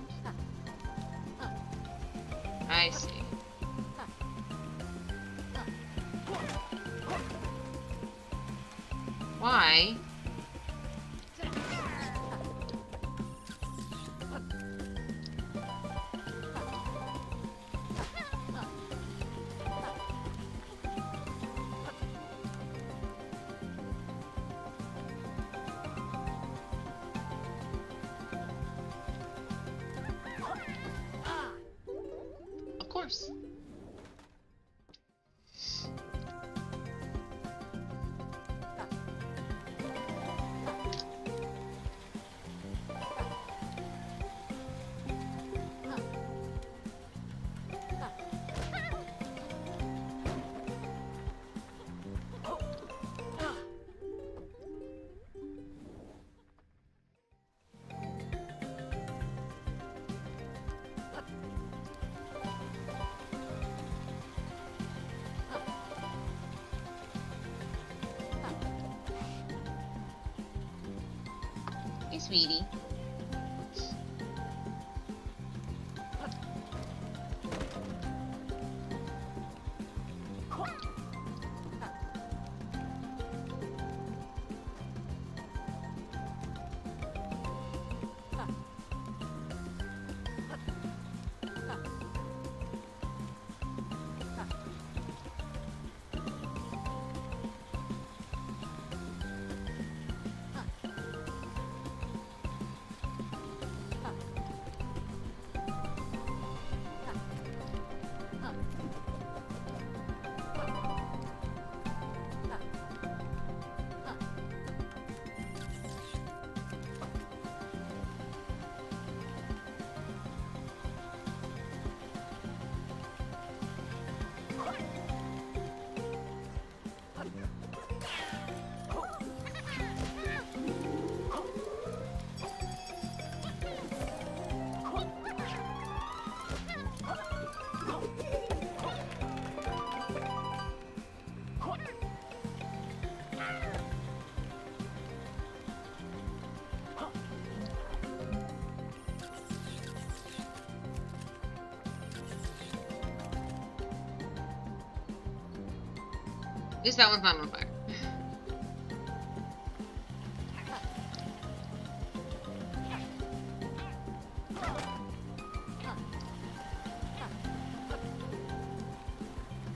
Least that one's not on fire.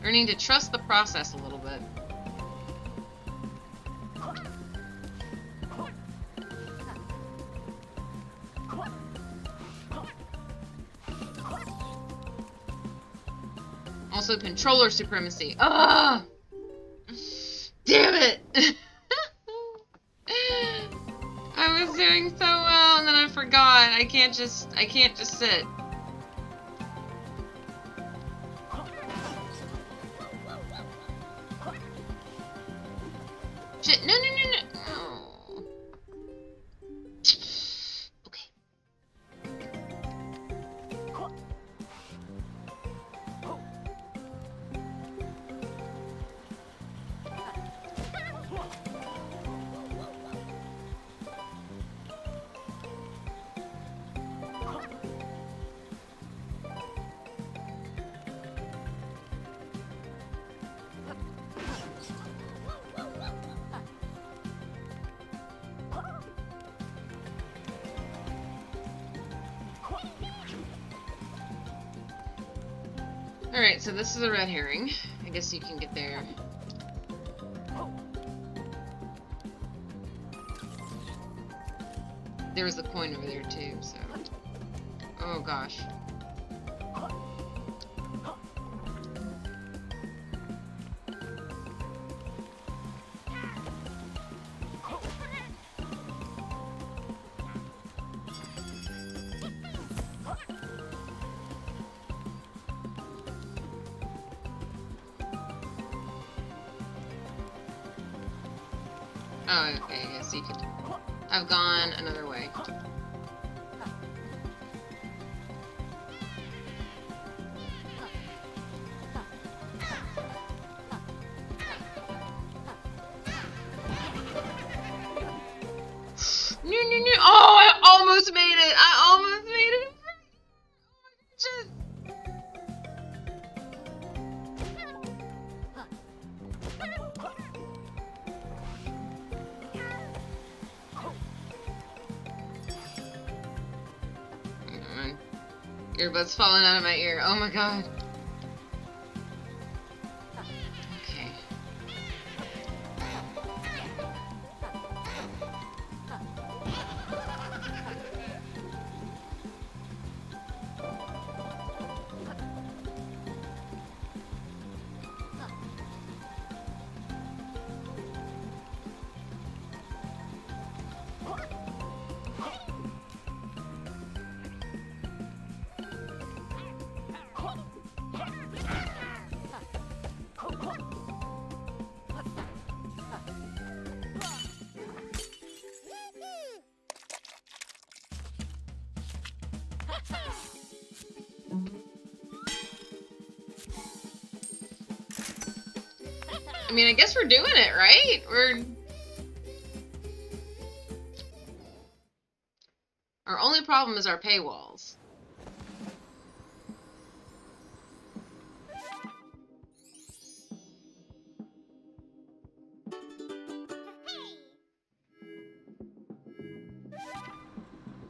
Learning to trust the process a little bit. Also, controller supremacy. Ah! Just. I can't just sit. Alright, so this is a red herring. I guess you can get there. There was the coin over there too, so. Oh gosh. Earbuds falling out of my ear. Oh my god. We're doing it, right? We're. Our only problem is our paywalls.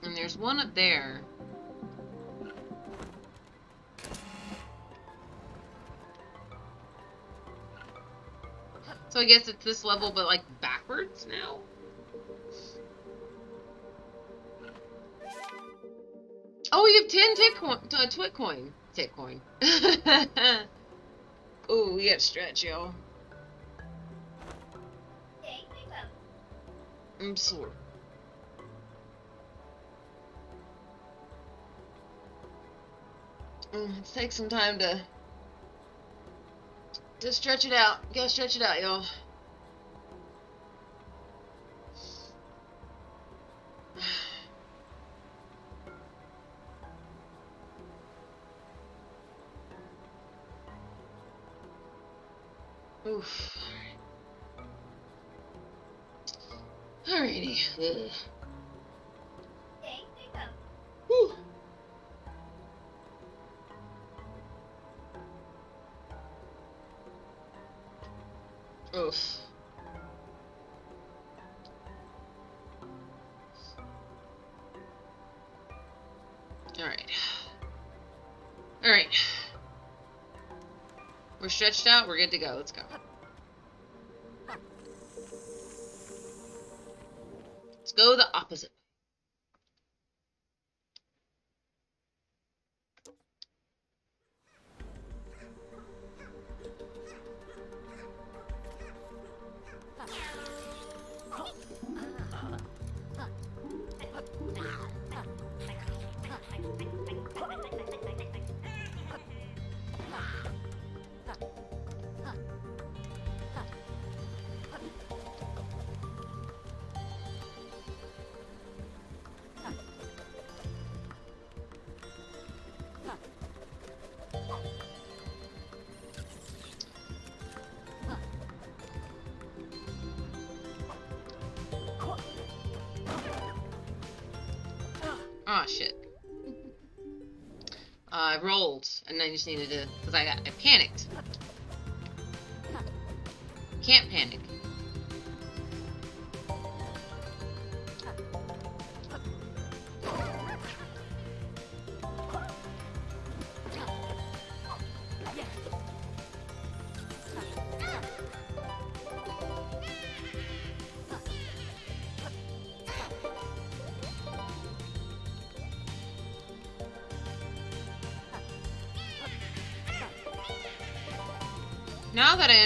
And there's one up there. This level, but like backwards now? Oh, we have 10 tick coin, uh, twit coin. Tick coin. Ooh, we got stretch, y'all. I'm sore. Mm, Let's take some time to to stretch it out. Gotta stretch it out, y'all. Alright. Alright. We're stretched out, we're good to go. Let's go. Let's go the opposite. Just needed to, because I I panicked.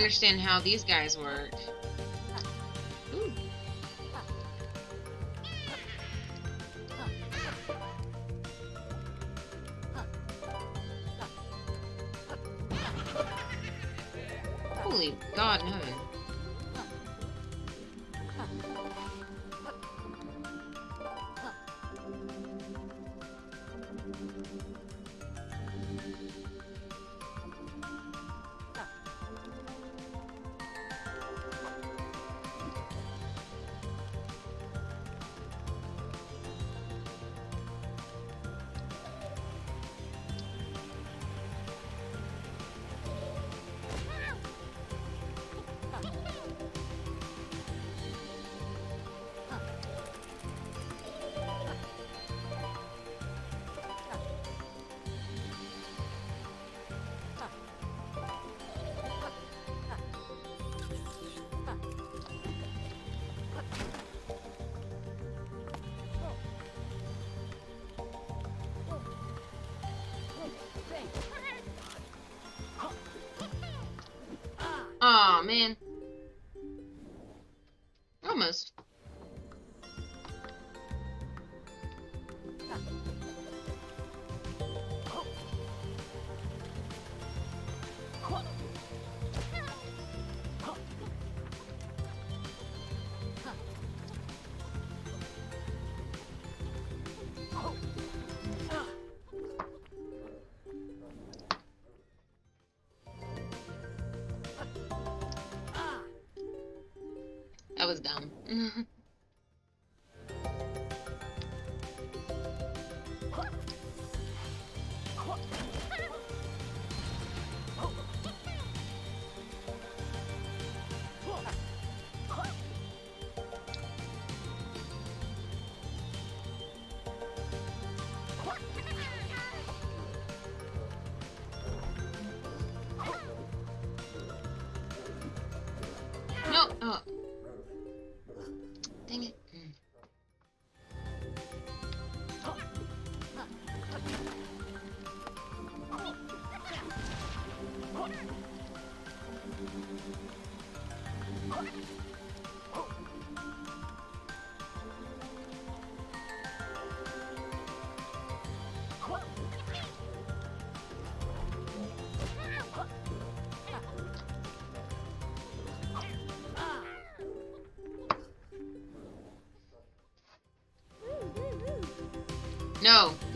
Understand how these guys work.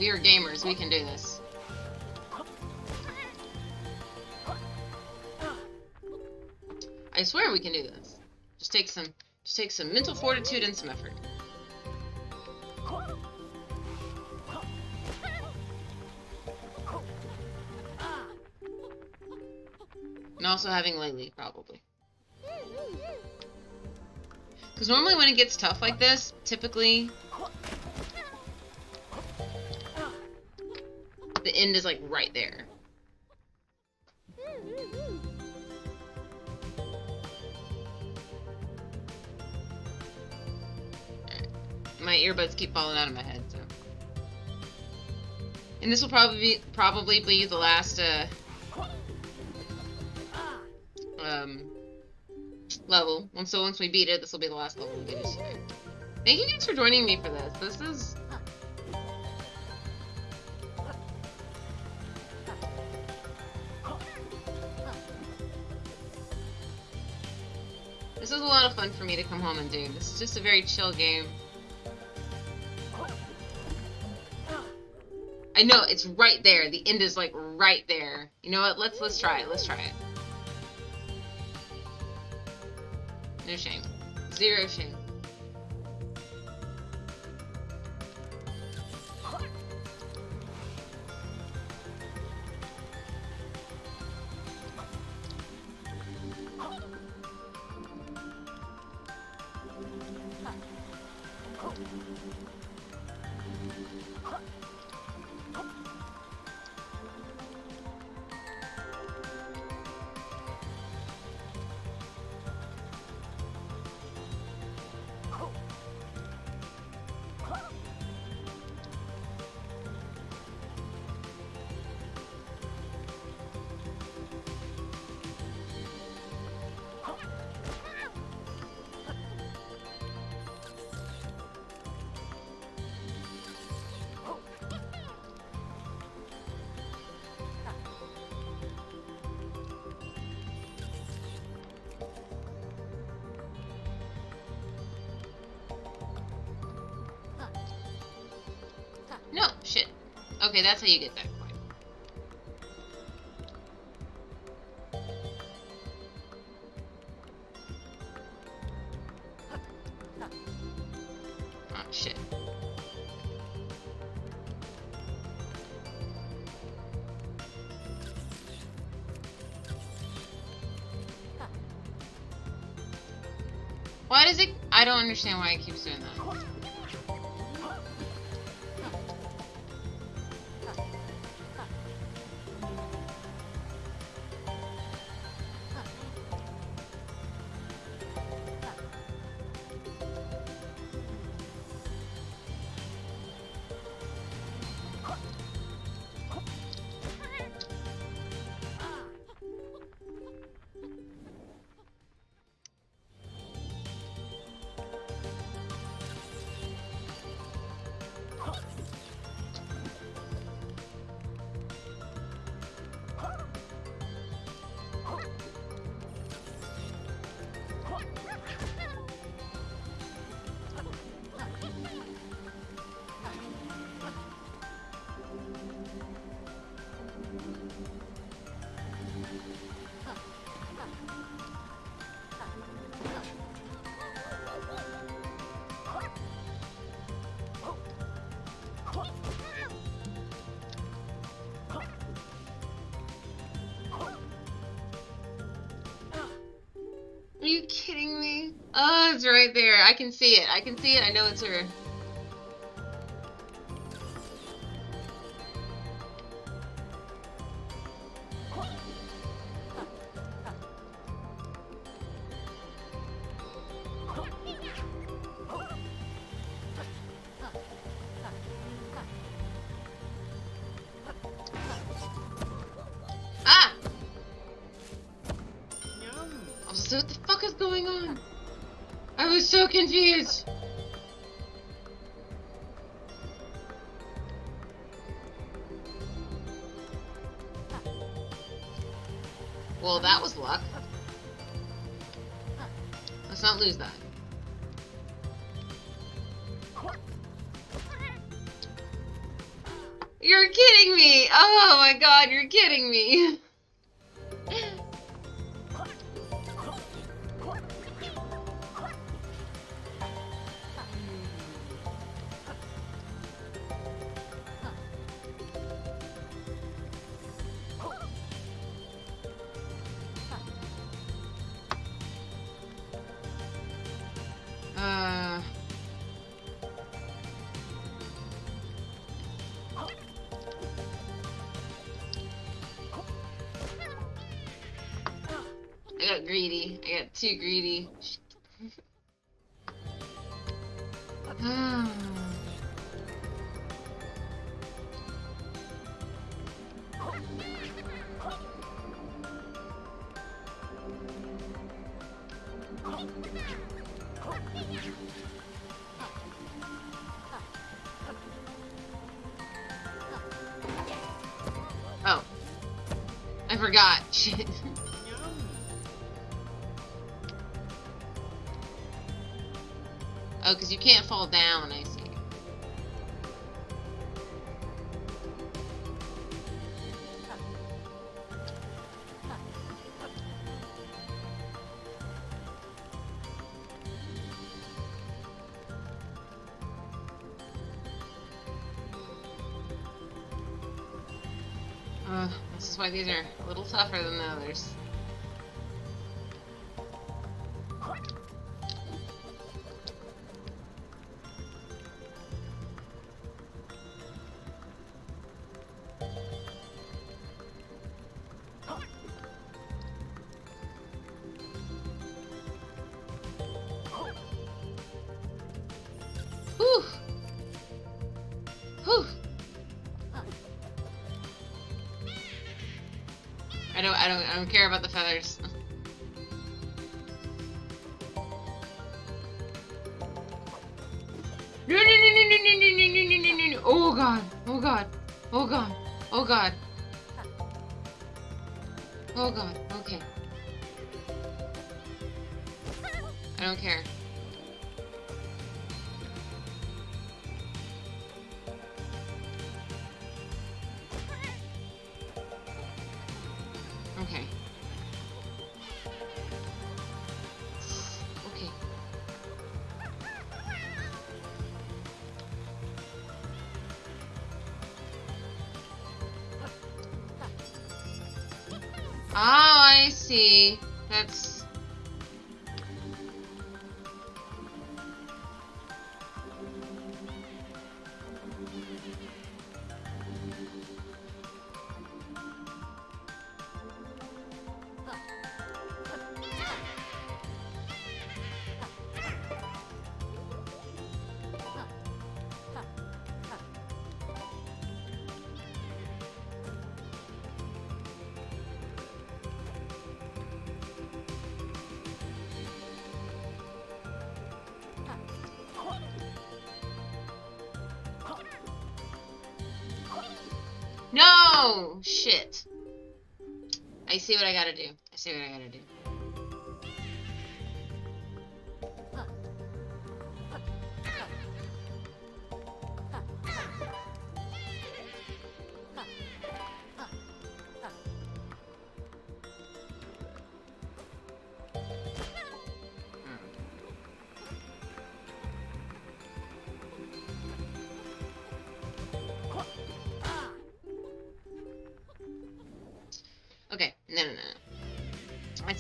We are gamers. We can do this. I swear we can do this. Just take some, just take some mental fortitude and some effort. And also having Laylee, probably. Because normally when it gets tough like this, typically falling out of my head, so. And this will probably be, probably be the last uh, um, level. Once so once we beat it, this will be the last level we do today. Thank you guys for joining me for this. This is This is a lot of fun for me to come home and do. This is just a very chill game. I know it's right there. The end is like right there. You know what? Let's let's try it. Let's try it. No shame. Zero shame. That's how you get that coin. Oh, shit. Why does it... I don't understand why it keeps doing that. Right there. I can see it. I can see it. I know it's her. Too greedy. Why these are a little tougher than the others. I don't I don't care about the feathers. Okay. Okay. Oh, I see. That's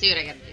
See what I get.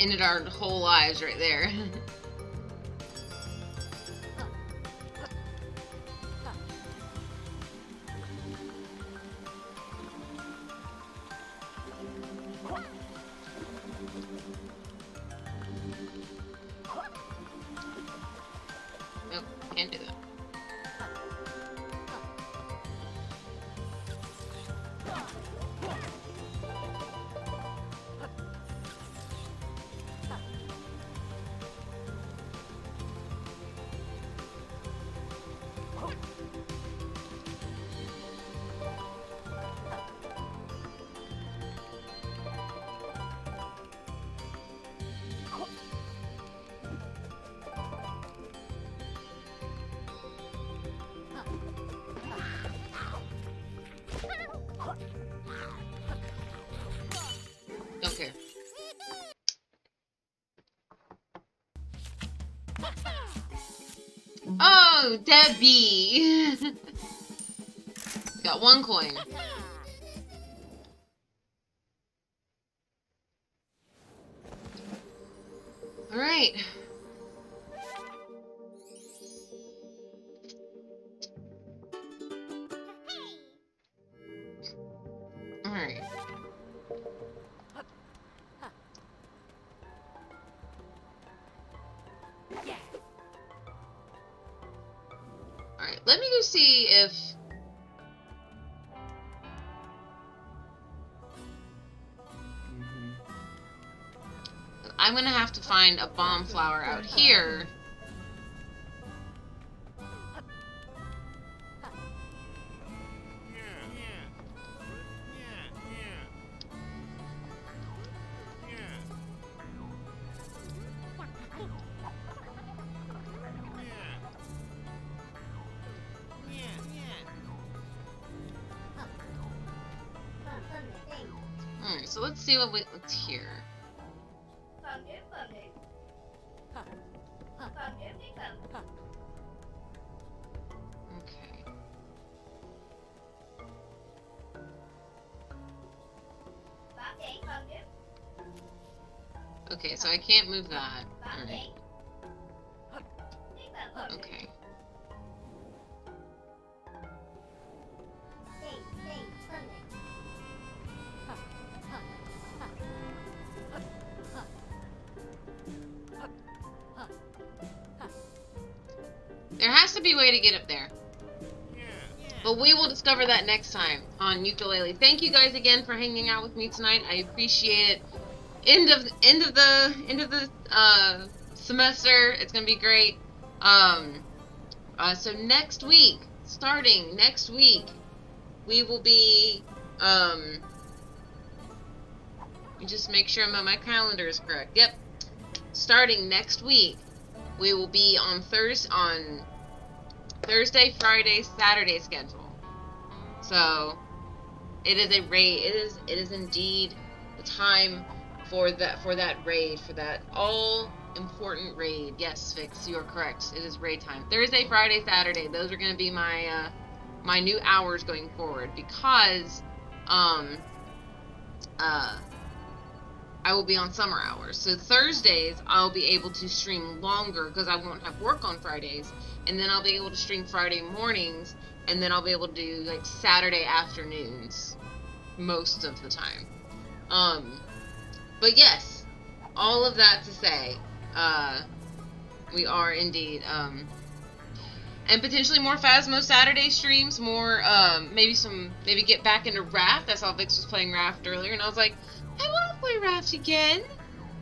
ended our whole lives right there. Debbie. Got one coin. to find a bomb flower out here. that. Alright. Okay. There has to be a way to get up there. But we will discover that next time on Yooka Laylee. Thank you guys again for hanging out with me tonight. I appreciate it. End of end of the end of the uh, semester. It's gonna be great. Um, uh, so next week, starting next week, we will be. Um, just make sure my, my calendar is correct. Yep. Starting next week, we will be on Thursday on Thursday, Friday, Saturday schedule. So it is a raid. It is it is indeed the time for that for that raid for that all important raid. Yes, Fix, you are correct. It is raid time. Thursday, Friday, Saturday. Those are going to be my uh, my new hours going forward because um uh I will be on summer hours. So Thursdays I'll be able to stream longer because I won't have work on Fridays, and then I'll be able to stream Friday mornings, and then I'll be able to do like Saturday afternoons most of the time. Um, but yes, all of that to say, uh, we are indeed um, and potentially more Phasmo Saturday streams, more um, maybe some maybe get back into Raft. I saw Vix was playing Raft earlier, and I was like, I want to play Raft again.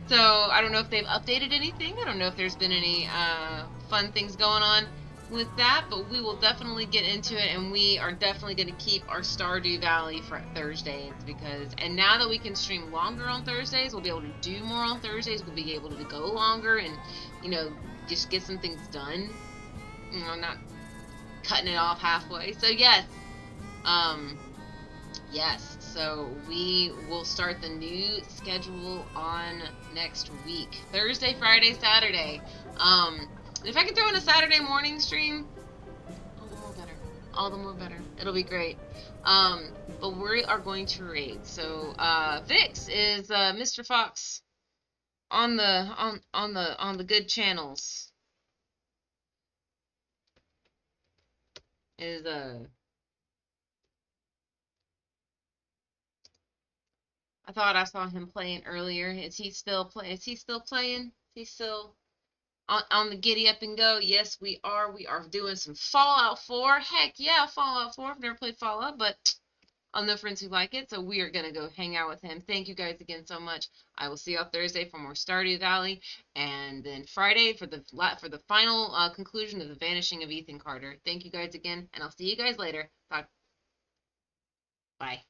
So I don't know if they've updated anything. I don't know if there's been any uh, fun things going on with that, but we will definitely get into it, and we are definitely going to keep our Stardew Valley for Thursdays because, and now that we can stream longer on Thursdays, we'll be able to do more on Thursdays. We'll be able to go longer and, you know, just get some things done. You know, not cutting it off halfway. So yes, um, yes. So we will start the new schedule on next week, Thursday, Friday, Saturday. Um, if I can throw in a Saturday morning stream, all the more better. All the more better. It'll be great. Um, but we are going to raid. So uh, Vix is uh, Mr. Fox on the on on the on the good channels. Is uh I thought I saw him playing earlier. Is he still play? Is he still playing? Is he still on, on the giddy up and go? Yes, we are. We are doing some Fallout 4. Heck yeah, Fallout 4. I've never played Fallout, but I'll know friends who like it, so we are gonna go hang out with him. Thank you guys again so much. I will see on Thursday for more Stardew Valley, and then Friday for the for the final uh, conclusion of the Vanishing of Ethan Carter. Thank you guys again, and I'll see you guys later. Bye.